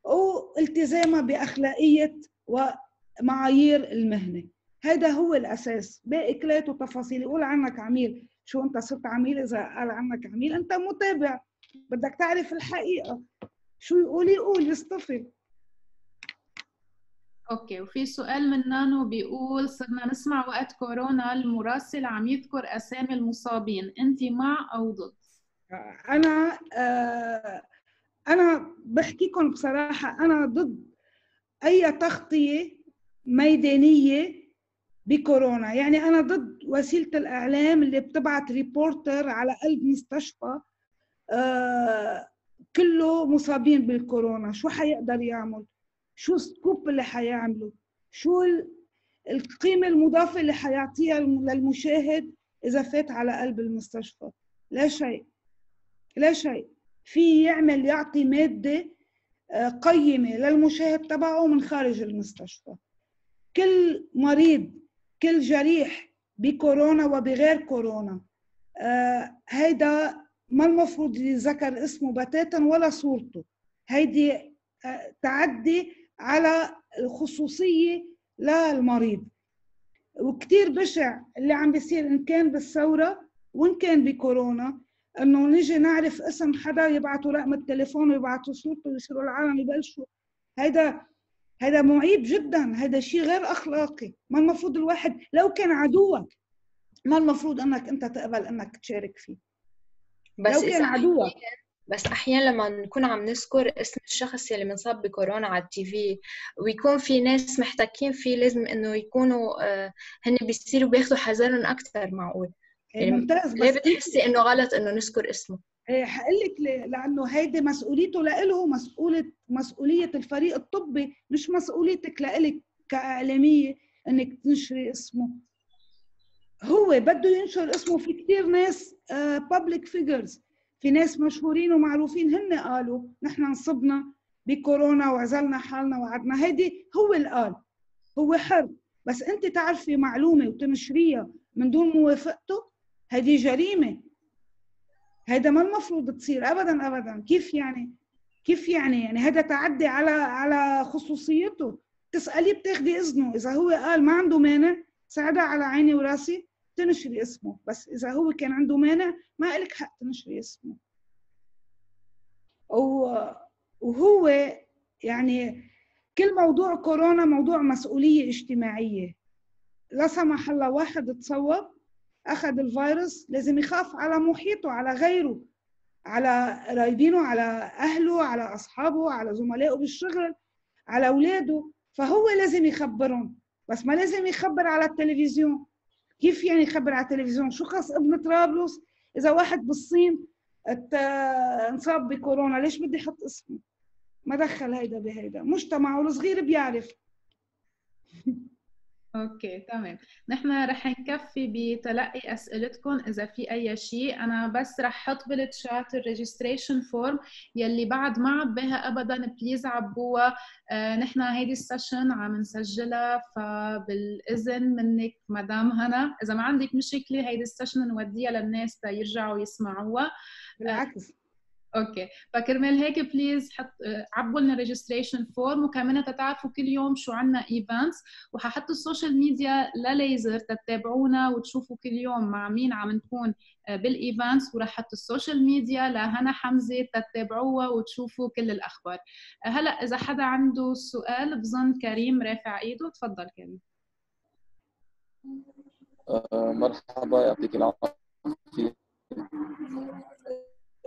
Speaker 2: والتزامها بأخلاقية ومعايير المهنة. هذا هو الأساس. باقي كلياته تفاصيل. يقول عنك عميل. شو أنت صرت عميل؟ إذا قال عنك عميل أنت متابع. بدك تعرف الحقيقة. شو يقول؟ يقول يصطفل
Speaker 1: أوكي. وفي سؤال من نانو بيقول صرنا نسمع وقت كورونا المراسل عم يذكر أسامي المصابين. أنت مع أو ضد؟
Speaker 2: أنا آه أنا بحكيكم بصراحة أنا ضد أي تغطية ميدانية بكورونا. يعني أنا ضد وسيلة الإعلام اللي بتبعت reporter على قلب مستشفى آه كله مصابين بالكورونا. شو حيقدر يعمل؟ شو ال scoop اللي حيعمله؟ شو القيمة المضافة اللي حيعطيها للمشاهد إذا فات على قلب المستشفى؟ لا شيء. لا شيء. في يعمل يعطي مادة آه، قيمة للمشاهد تبعه من خارج المستشفى. كل مريض كل جريح بكورونا وبغير كورونا آه هيدا ما المفروض يذكر اسمه بتاتا ولا صورته. هيدي آه تعدي على الخصوصية للمريض. وكتير بشع اللي عم بيصير إن كان بالثورة وإن كان بكورونا. إنه نيجي نعرف اسم حدا يبعثوا رقم التليفون ويبعثوا صورته ويصيروا العالم يبلشوا. هيدا هذا معيب جدا هذا شيء غير أخلاقي. ما المفروض الواحد لو كان عدوك ما المفروض إنك أنت تقبل إنك تشارك فيه.
Speaker 5: بس لو كان عدوك. بس أحيانا لما نكون عم نذكر اسم الشخص اللي منصاب بكورونا على التي في ويكون في ناس محتكين فيه لازم إنه يكونوا آه هن بيصيروا بياخذوا حذرهم أكثر معقول.
Speaker 2: إيه، ممتاز
Speaker 5: ليه بتحسي إنه غلط إنه نذكر اسمه.
Speaker 2: إيه، حقول لك لأنه هيدي مسؤوليته لإله مسؤوليه مسؤولية الفريق الطبي مش مسؤوليتك لإلك كإعلامية إنك تنشري اسمه. هو بده ينشر اسمه في كثير ناس بابليك uh, فيجرز في ناس مشهورين ومعروفين هن قالوا نحن انصبنا بكورونا وعزلنا حالنا وقعدنا. هيدي هو اللي قال. هو حر. بس أنت تعرفي معلومة وتنشريها من دون موافقته هذه جريمة. هذا ما المفروض تصير ابدا ابدا. كيف يعني؟ كيف يعني؟ يعني هذا تعدي على على خصوصيته. تسأليه بتاخدي إذنه. إذا هو قال ما عنده مانع ساعدها على عيني وراسي تنشري اسمه. بس إذا هو كان عنده مانع ما لك حق تنشري اسمه. وهو يعني كل موضوع كورونا موضوع مسؤولية اجتماعية. لا سمح الله واحد تصوب أخذ الفيروس لازم يخاف على محيطه على غيره على قرايبينه على أهله على أصحابه على زملائه بالشغل على أولاده. فهو لازم يخبرهم. بس ما لازم يخبر على التلفزيون. كيف يعني يخبر على التلفزيون؟ شو خص ابن طرابلس؟ إذا واحد بالصين انصاب بكورونا ليش بدي أحط اسمه؟ ما دخل هيدا بهيدا. مجتمعه الصغير بيعرف. [laughs]
Speaker 1: okay تمام. نحن رح نكفي بتلقي أسئلتكم إذا في أي شيء. أنا بس رح أحط بالتشات ال registration form يلي بعد ما عباها ابدا please عبوها. آه نحن هيدي ال session عم نسجلها فبالإذن منك مدام هنا. إذا ما عندك مشكلة هيدي ال session نوديها للناس تيرجعوا يسمعوها.
Speaker 2: بالعكس.
Speaker 1: Okay. فكرمال هيك please حط عبوا لنا registration form وكمان تتعرفوا كل يوم شو عنا events وححط السوشيال ميديا لليزر تتابعونا وتشوفوا كل يوم مع مين عم نكون آه، بال events وراح أحط السوشيال ميديا لهنا حمزة تتابعوها وتشوفوا كل الأخبار. آه، هلا إذا حدا عنده سؤال بظن كريم رافع إيده. تفضل كريم.
Speaker 6: آه، مرحبا يعطيك العافية.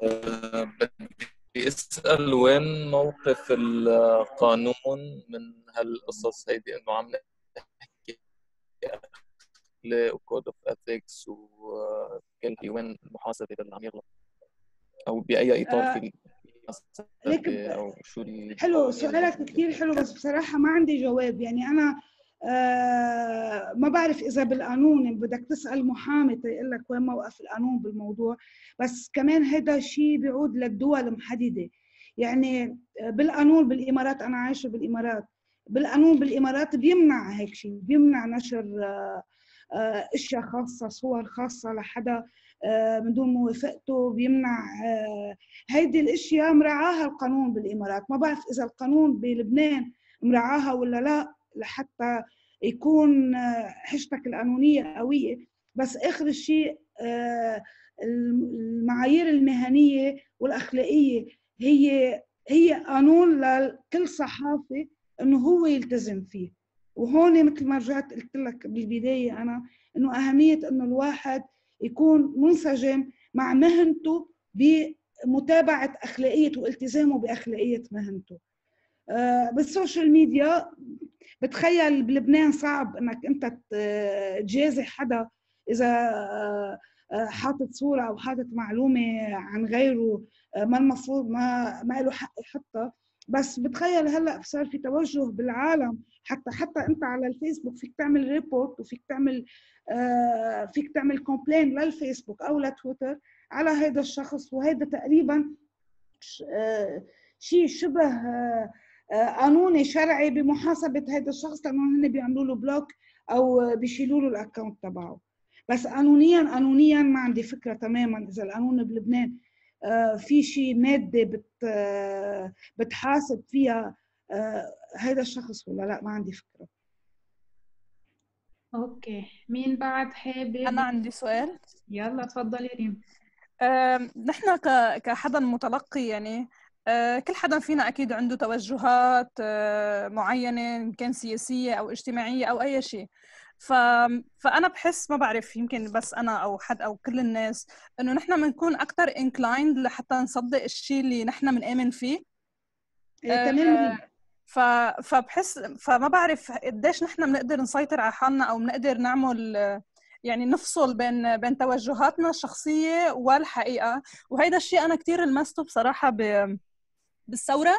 Speaker 6: بدي اسال وين موقف القانون من هالقصص هيدي؟ إنه عم نحكي أخلاق و code of ethics وكل وين المحاسبة اللي عم يغلط؟ أو بأي إطار آه، في
Speaker 2: أو شو حلو سؤالك كثير حلو بس بصراحة ما عندي جواب. يعني أنا آه ما بعرف إذا بالقانون بدك تسأل محامي تيقول لك وين موقف القانون بالموضوع. بس كمان هذا شيء بيعود للدول محددة. يعني بالقانون بالإمارات أنا عايشة بالإمارات. بالقانون بالإمارات بيمنع هيك شيء بيمنع نشر آه أشياء خاصة صور خاصة لحدا آه، من دون موافقته. بيمنع آه، هيدي الأشياء مرعاها القانون بالإمارات. ما بعرف إذا القانون بلبنان مرعاها ولا لا. لحتى يكون حشتك القانونية قوية. بس آخر شيء آه، المعايير المهنية والأخلاقية هي هي قانون لكل صحافي إنه هو يلتزم فيه. وهون مثل ما رجعت قلت لك بالبداية أنا إنه أهمية إنه الواحد يكون منسجم مع مهنته بمتابعة أخلاقية وإلتزامه بأخلاقية مهنته. آه، بال social media. بتخيل بلبنان صعب إنك أنت تجازي حدا إذا آه، حاطط صورة أو حاطط معلومة عن غيره آه، ما المفروض ما ما له حق يحطها. بس بتخيل هلأ صار في توجه بالعالم. حتى حتى أنت على الفيسبوك فيك تعمل report وفيك تعمل فيك تعمل complain للفيسبوك أو لتويتر على هذا الشخص. وهذا تقريبا شيء شبه قانوني شرعي بمحاسبة هذا الشخص لأنه هن بيعملوا له block أو بيشيلوا له ال account تبعه. بس قانونيا قانونيا ما عندي فكرة تماما إذا القانون بلبنان آه، في شيء مادة بت آه، بتحاسب فيها هذا آه، الشخص ولا لا؟ ما عندي فكرة.
Speaker 1: okay. مين بعد حابب؟
Speaker 3: أنا عندي سؤال.
Speaker 1: يلا تفضلي ريم.
Speaker 3: نحن كحدا متلقي يعني آه، كل حدا فينا أكيد عنده توجهات آه، معينة إن كان سياسية أو اجتماعية أو أي شيء. ف... فأنا بحس ما بعرف يمكن بس أنا أو حد أو كل الناس إنه نحن بنكون أكثر انكلايند لحتى نصدق الشيء اللي نحن بنآمن فيه.
Speaker 2: إيه تمام
Speaker 3: ف... فبحس فما بعرف قديش نحن بنقدر نسيطر على حالنا أو بنقدر نعمل يعني نفصل بين بين توجهاتنا الشخصية والحقيقة. وهيدا الشيء أنا كثير لمسته بصراحة ب... بالثورة.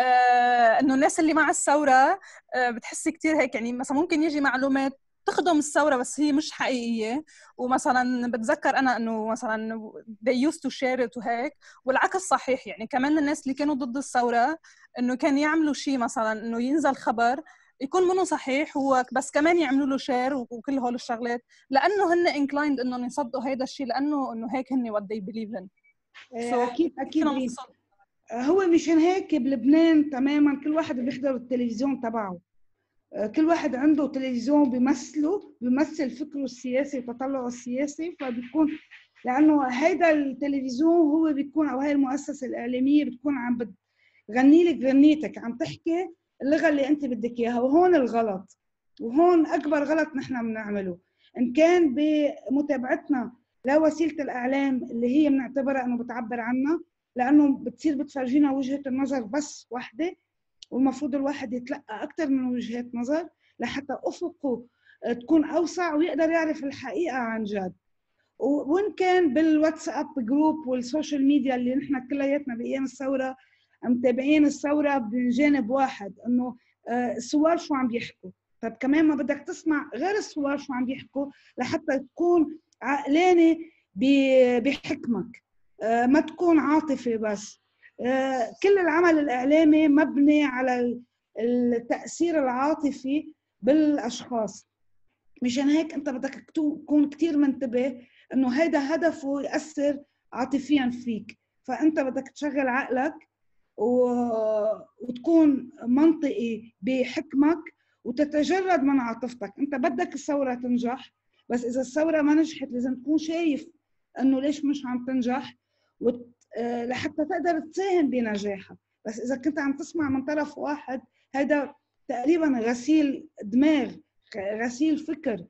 Speaker 3: آه إنه الناس اللي مع الثورة آه بتحسي كثير هيك يعني مثلا ممكن يجي معلومات بتخدم الثورة بس هي مش حقيقية. ومثلا بتذكر أنا إنه مثلا they used to share it وهيك. والعكس صحيح يعني كمان الناس اللي كانوا ضد الثورة إنه كان يعملوا شيء مثلا إنه ينزل خبر يكون منه صحيح هو بس كمان يعملوا له share وكل هول الشغلات. لأنه هن inclined إنهم يصدقوا هيدا الشيء لأنه إنه هيك هن what they believe in.
Speaker 2: so أكيد أكيد. هو مشان هيك بلبنان تماما كل واحد بيحضر التلفزيون تبعه. كل واحد عنده تلفزيون بيمثله بيمثل فكره السياسي وتطلعه السياسي فبيكون لأنه هيدا التلفزيون هو بيكون أو هاي المؤسسة الإعلامية بتكون عم بتغني لك غنيتك عم تحكي اللغة اللي أنت بدك إياها وهون الغلط وهون أكبر غلط نحن بنعمله. إن كان بمتابعتنا لوسيله الإعلام اللي هي بنعتبرها إنه بتعبر عنا لأنه بتصير بتفرجينا وجهة النظر بس وحده والمفروض الواحد يتلقى أكثر من وجهات نظر لحتى أفقه تكون أوسع ويقدر يعرف الحقيقة عن جد. وإن كان بالواتساب group وال social media اللي نحن كلياتنا بأيام الثورة متابعين الثورة من جانب واحد إنه الثوار آه، شو عم بيحكوا؟ طب كمان ما بدك تسمع غير الثوار شو عم بيحكوا لحتى تكون عقلانة بحكمك. آه، ما تكون عاطفه بس آه، كل العمل الإعلامي مبني على التأثير العاطفي بالأشخاص مشان هيك أنت بدك تكون كثير منتبه إنه هيدا هدفه يأثر عاطفيا فيك فأنت بدك تشغل عقلك. وتكون منطقي بحكمك وتتجرد من عاطفتك أنت بدك الثورة تنجح بس إذا الثورة ما نجحت لازم تكون شايف إنه ليش مش عم تنجح. آه، لحتى تقدر تساهم بنجاحها بس إذا كنت عم تسمع من طرف واحد هذا تقريبا غسيل دماغ غسيل فكر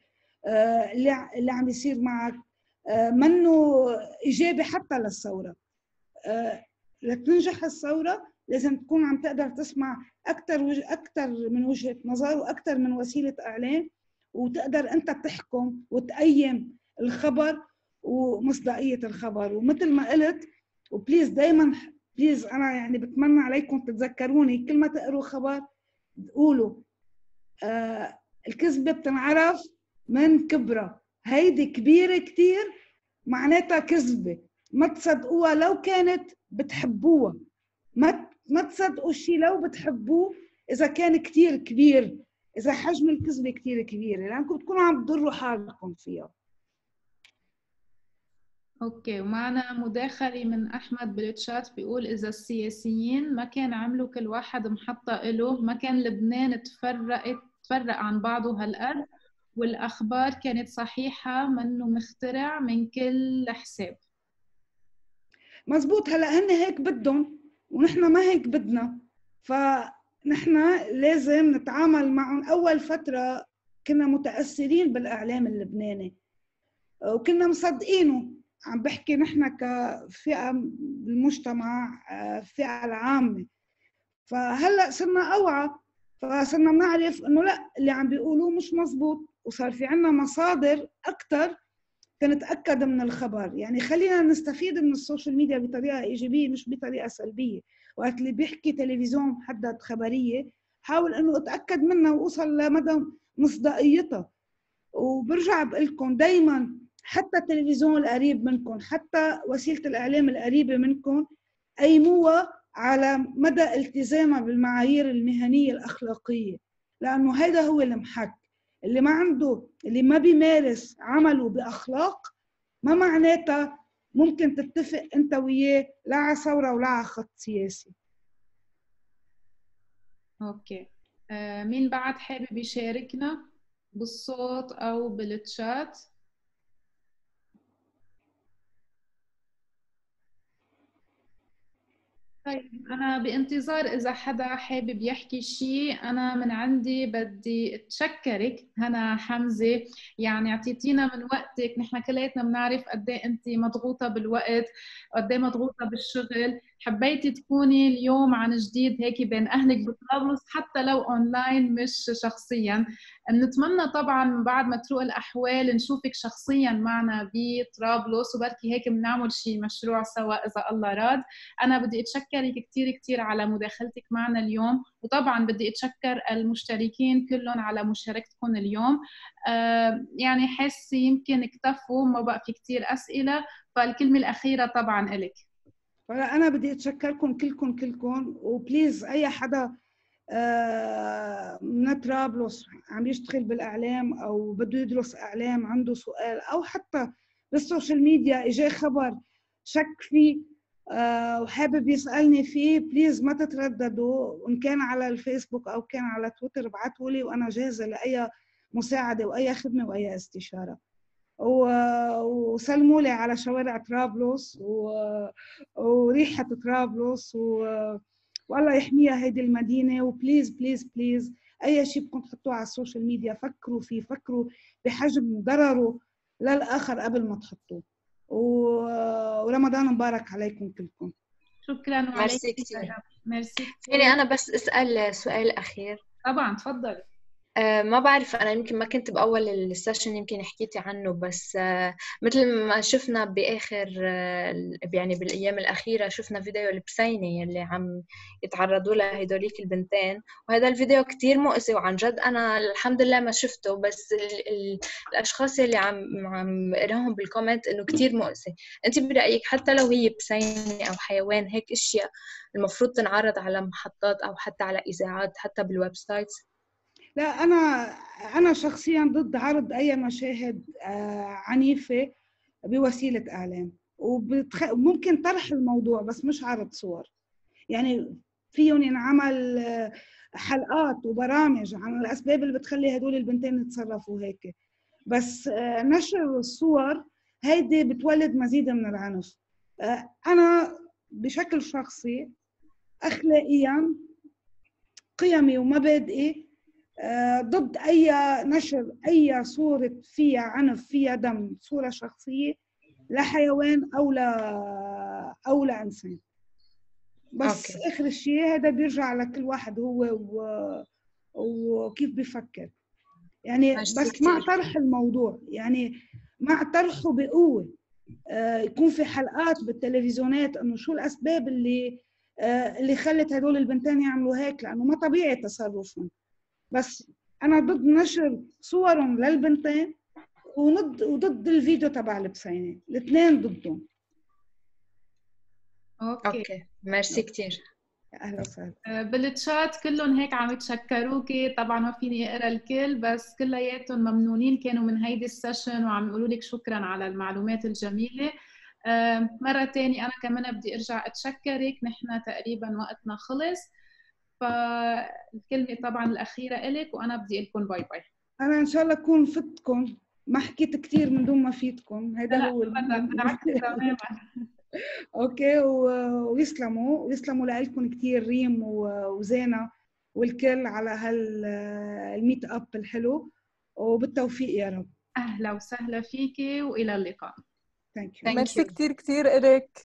Speaker 2: آه، اللي عم يصير معك آه، منه إيجابي حتى للثورة لتنجح الثورة لازم تكون عم تقدر تسمع أكثر. أكثر من وجهة نظر وأكثر من وسيلة اعلام وتقدر أنت تحكم وتقيم الخبر ومصداقية الخبر. ومثل ما قلت و please دائما please أنا يعني بتمنى عليكم تتذكروني. كل ما تقروا خبر قولوا آه الكذبة بتنعرف من كبرى هيدي كبيرة كثير معناتها كذبة. ما تصدقوها لو كانت بتحبوها. ما ما تصدقوا الشيء لو بتحبوه إذا كان كثير كبير. إذا حجم الكذبة كثير كبيره لانكم بتكونوا عم تضروا حالكم فيها.
Speaker 1: أوكي. ومعنا مداخله من أحمد بالتشات بيقول إذا السياسيين ما كان عملوا كل واحد محطة له ما كان لبنان تفرقت تفرق عن بعضه هالقد والأخبار كانت صحيحة منه مخترع من كل حساب.
Speaker 2: مزبوط. هلأ هن هيك بدهم ونحن ما هيك بدنا. فنحن لازم نتعامل معهم. أول فترة كنا متأثرين بالإعلام اللبناني وكنا مصدقينه. عم بحكي نحن كفئة بالمجتمع الفئه العامة. فهلأ صرنا أوعى فصرنا بنعرف إنه لأ اللي عم بيقولوه مش مزبوط وصار في عنا مصادر أكثر تنتأكد من الخبر. يعني خلينا نستفيد من السوشيال ميديا بطريقة إيجابية مش بطريقة سلبية. وقت اللي بيحكي تلفزيون محدد خبرية حاول إنه أتأكد منها وأوصل لمدى مصداقيتها. وبرجع بقول لكم دائما حتى التلفزيون القريب منكم حتى وسيلة الإعلام القريبة منكم قيموها على مدى التزامها بالمعايير المهنية الأخلاقية. لأنه هذا هو المحك. اللي ما عنده اللي ما بيمارس عمله بأخلاق ما معناتها ممكن تتفق أنت وياه لا على ثورة ولا على خط سياسي.
Speaker 1: أوكي. آه مين بعد حابب يشاركنا بالصوت أو بالتشات طيب أنا بانتظار إذا حدا حابب يحكي شيء أنا من عندي بدي أتشكرك هنا حمزة. يعني أعطيتينا من وقتك نحن كلياتنا بنعرف قد إيه أنت مضغوطة بالوقت وقد إيه مضغوطة بالشغل. حبيتي تكوني اليوم عن جديد هيك بين أهلك بطرابلس حتى لو اونلاين مش شخصيا. بنتمنى طبعا بعد ما تروق الأحوال نشوفك شخصيا معنا بطرابلس وبركي هيك بنعمل شيء مشروع سوا إذا الله راد. أنا بدي أتشكرك كثير كثير على مداخلتك معنا اليوم وطبعا بدي أتشكر المشتركين كلهم على مشاركتكم اليوم. آه يعني حاسة يمكن اكتفوا ما بقى في كثير أسئلة فالكلمة الأخيرة طبعا إلك.
Speaker 2: فانا بدي أتشكركم كلكم كلكم وبليز أي حدا آه، من طرابلس عم يشتغل بالإعلام أو بده يدرس إعلام عنده سؤال أو حتى بال social media اجى خبر شك فيه آه، وحابب يسألني فيه please ما تترددوا إن كان على الفيسبوك أو كان على تويتر ابعثوا لي وأنا جاهزة لأي مساعدة وأي خدمة وأي استشارة. وسلموا لي على شوارع طرابلس وريحة طرابلس و... والله يحميها هيدي المدينة. و please please please أي شيء بدكم تحطوه على ال social media فكروا فيه فكروا بحجم ضرره للآخر قبل ما تحطوه. و... ورمضان مبارك عليكم كلكم.
Speaker 1: شكرا
Speaker 5: ميرسي كثير ميرسي فيني أنا بس أسأل سؤال أخير.
Speaker 1: طبعا تفضلي
Speaker 5: ما بعرف أنا يمكن ما كنت بأول ال session يمكن حكيتي عنه بس آه، مثل ما شفنا بآخر آه، يعني بالأيام الأخيرة شفنا فيديو البسينة يلي عم يتعرضوا لها هدوليك البنتين وهذا الفيديو كتير مؤذي وعن جد أنا الحمد لله ما شفته بس ال ال الأشخاص اللي عم عم قرأهم بال comment إنه كتير مؤذي أنت برأيك حتى لو هي بسينة أو حيوان هيك أشياء المفروض تنعرض على محطات أو حتى على إذاعات حتى بال websites؟
Speaker 2: لا أنا أنا شخصيا ضد عرض أي مشاهد آه، عنيفة بوسيلة إعلام. وممكن طرح الموضوع بس مش عرض صور. يعني فيهم ينعمل آه، حلقات وبرامج عن الأسباب اللي بتخلي هدول البنتين يتصرفوا هيك. بس آه، نشر الصور هيدي بتولد مزيد من العنف. أنا بشكل شخصي اخلاقيا قيمي ومبادئي ضد أي نشر أي صورة فيها عنف فيها دم صورة شخصية لحيوان أو ل أو لانسان بس أوكي. آخر الشيء هذا بيرجع لكل واحد هو و... وكيف بيفكر. يعني بس مع طرح الموضوع يعني مع طرحه بقوة آه يكون في حلقات بالتلفزيونات إنه شو الأسباب اللي آه اللي خلت هدول البنتين يعملوا هيك؟ لأنه ما طبيعي تصرفهم. بس أنا ضد نشر صورهم للبنتين وضد وضد الفيديو تبع البسينة. الاثنين ضدهم.
Speaker 5: okay. okay. merci كثير
Speaker 2: أهلا وسهلا.
Speaker 1: آه، بالتشات كلهم هيك عم يتشكروكي. طبعا ما فيني أقرأ الكل بس كلياتهم ممنونين كانوا من هيدي ال session وعم يقولوا لك شكرا على المعلومات الجميلة. آه، مرة تانية أنا كمان بدي أرجع أتشكرك. نحن تقريبا وقتنا خلص. فالكلمة طبعا الأخيرة إلك وأنا بدي لكم bye bye.
Speaker 2: أنا إن شاء الله أكون فدتكم. ما حكيت كثير من دون ما فيدكم.
Speaker 1: هذا هو بالعكس [laughs] تماما.
Speaker 2: okay ويسلموا. ويسلموا لكم كثير ريم وزينة والكل على هال meetup الحلو. وبالتوفيق يا رب.
Speaker 1: أهلا وسهلا فيكي وإلى اللقاء.
Speaker 2: thank you
Speaker 3: merci كثير كثير إلك.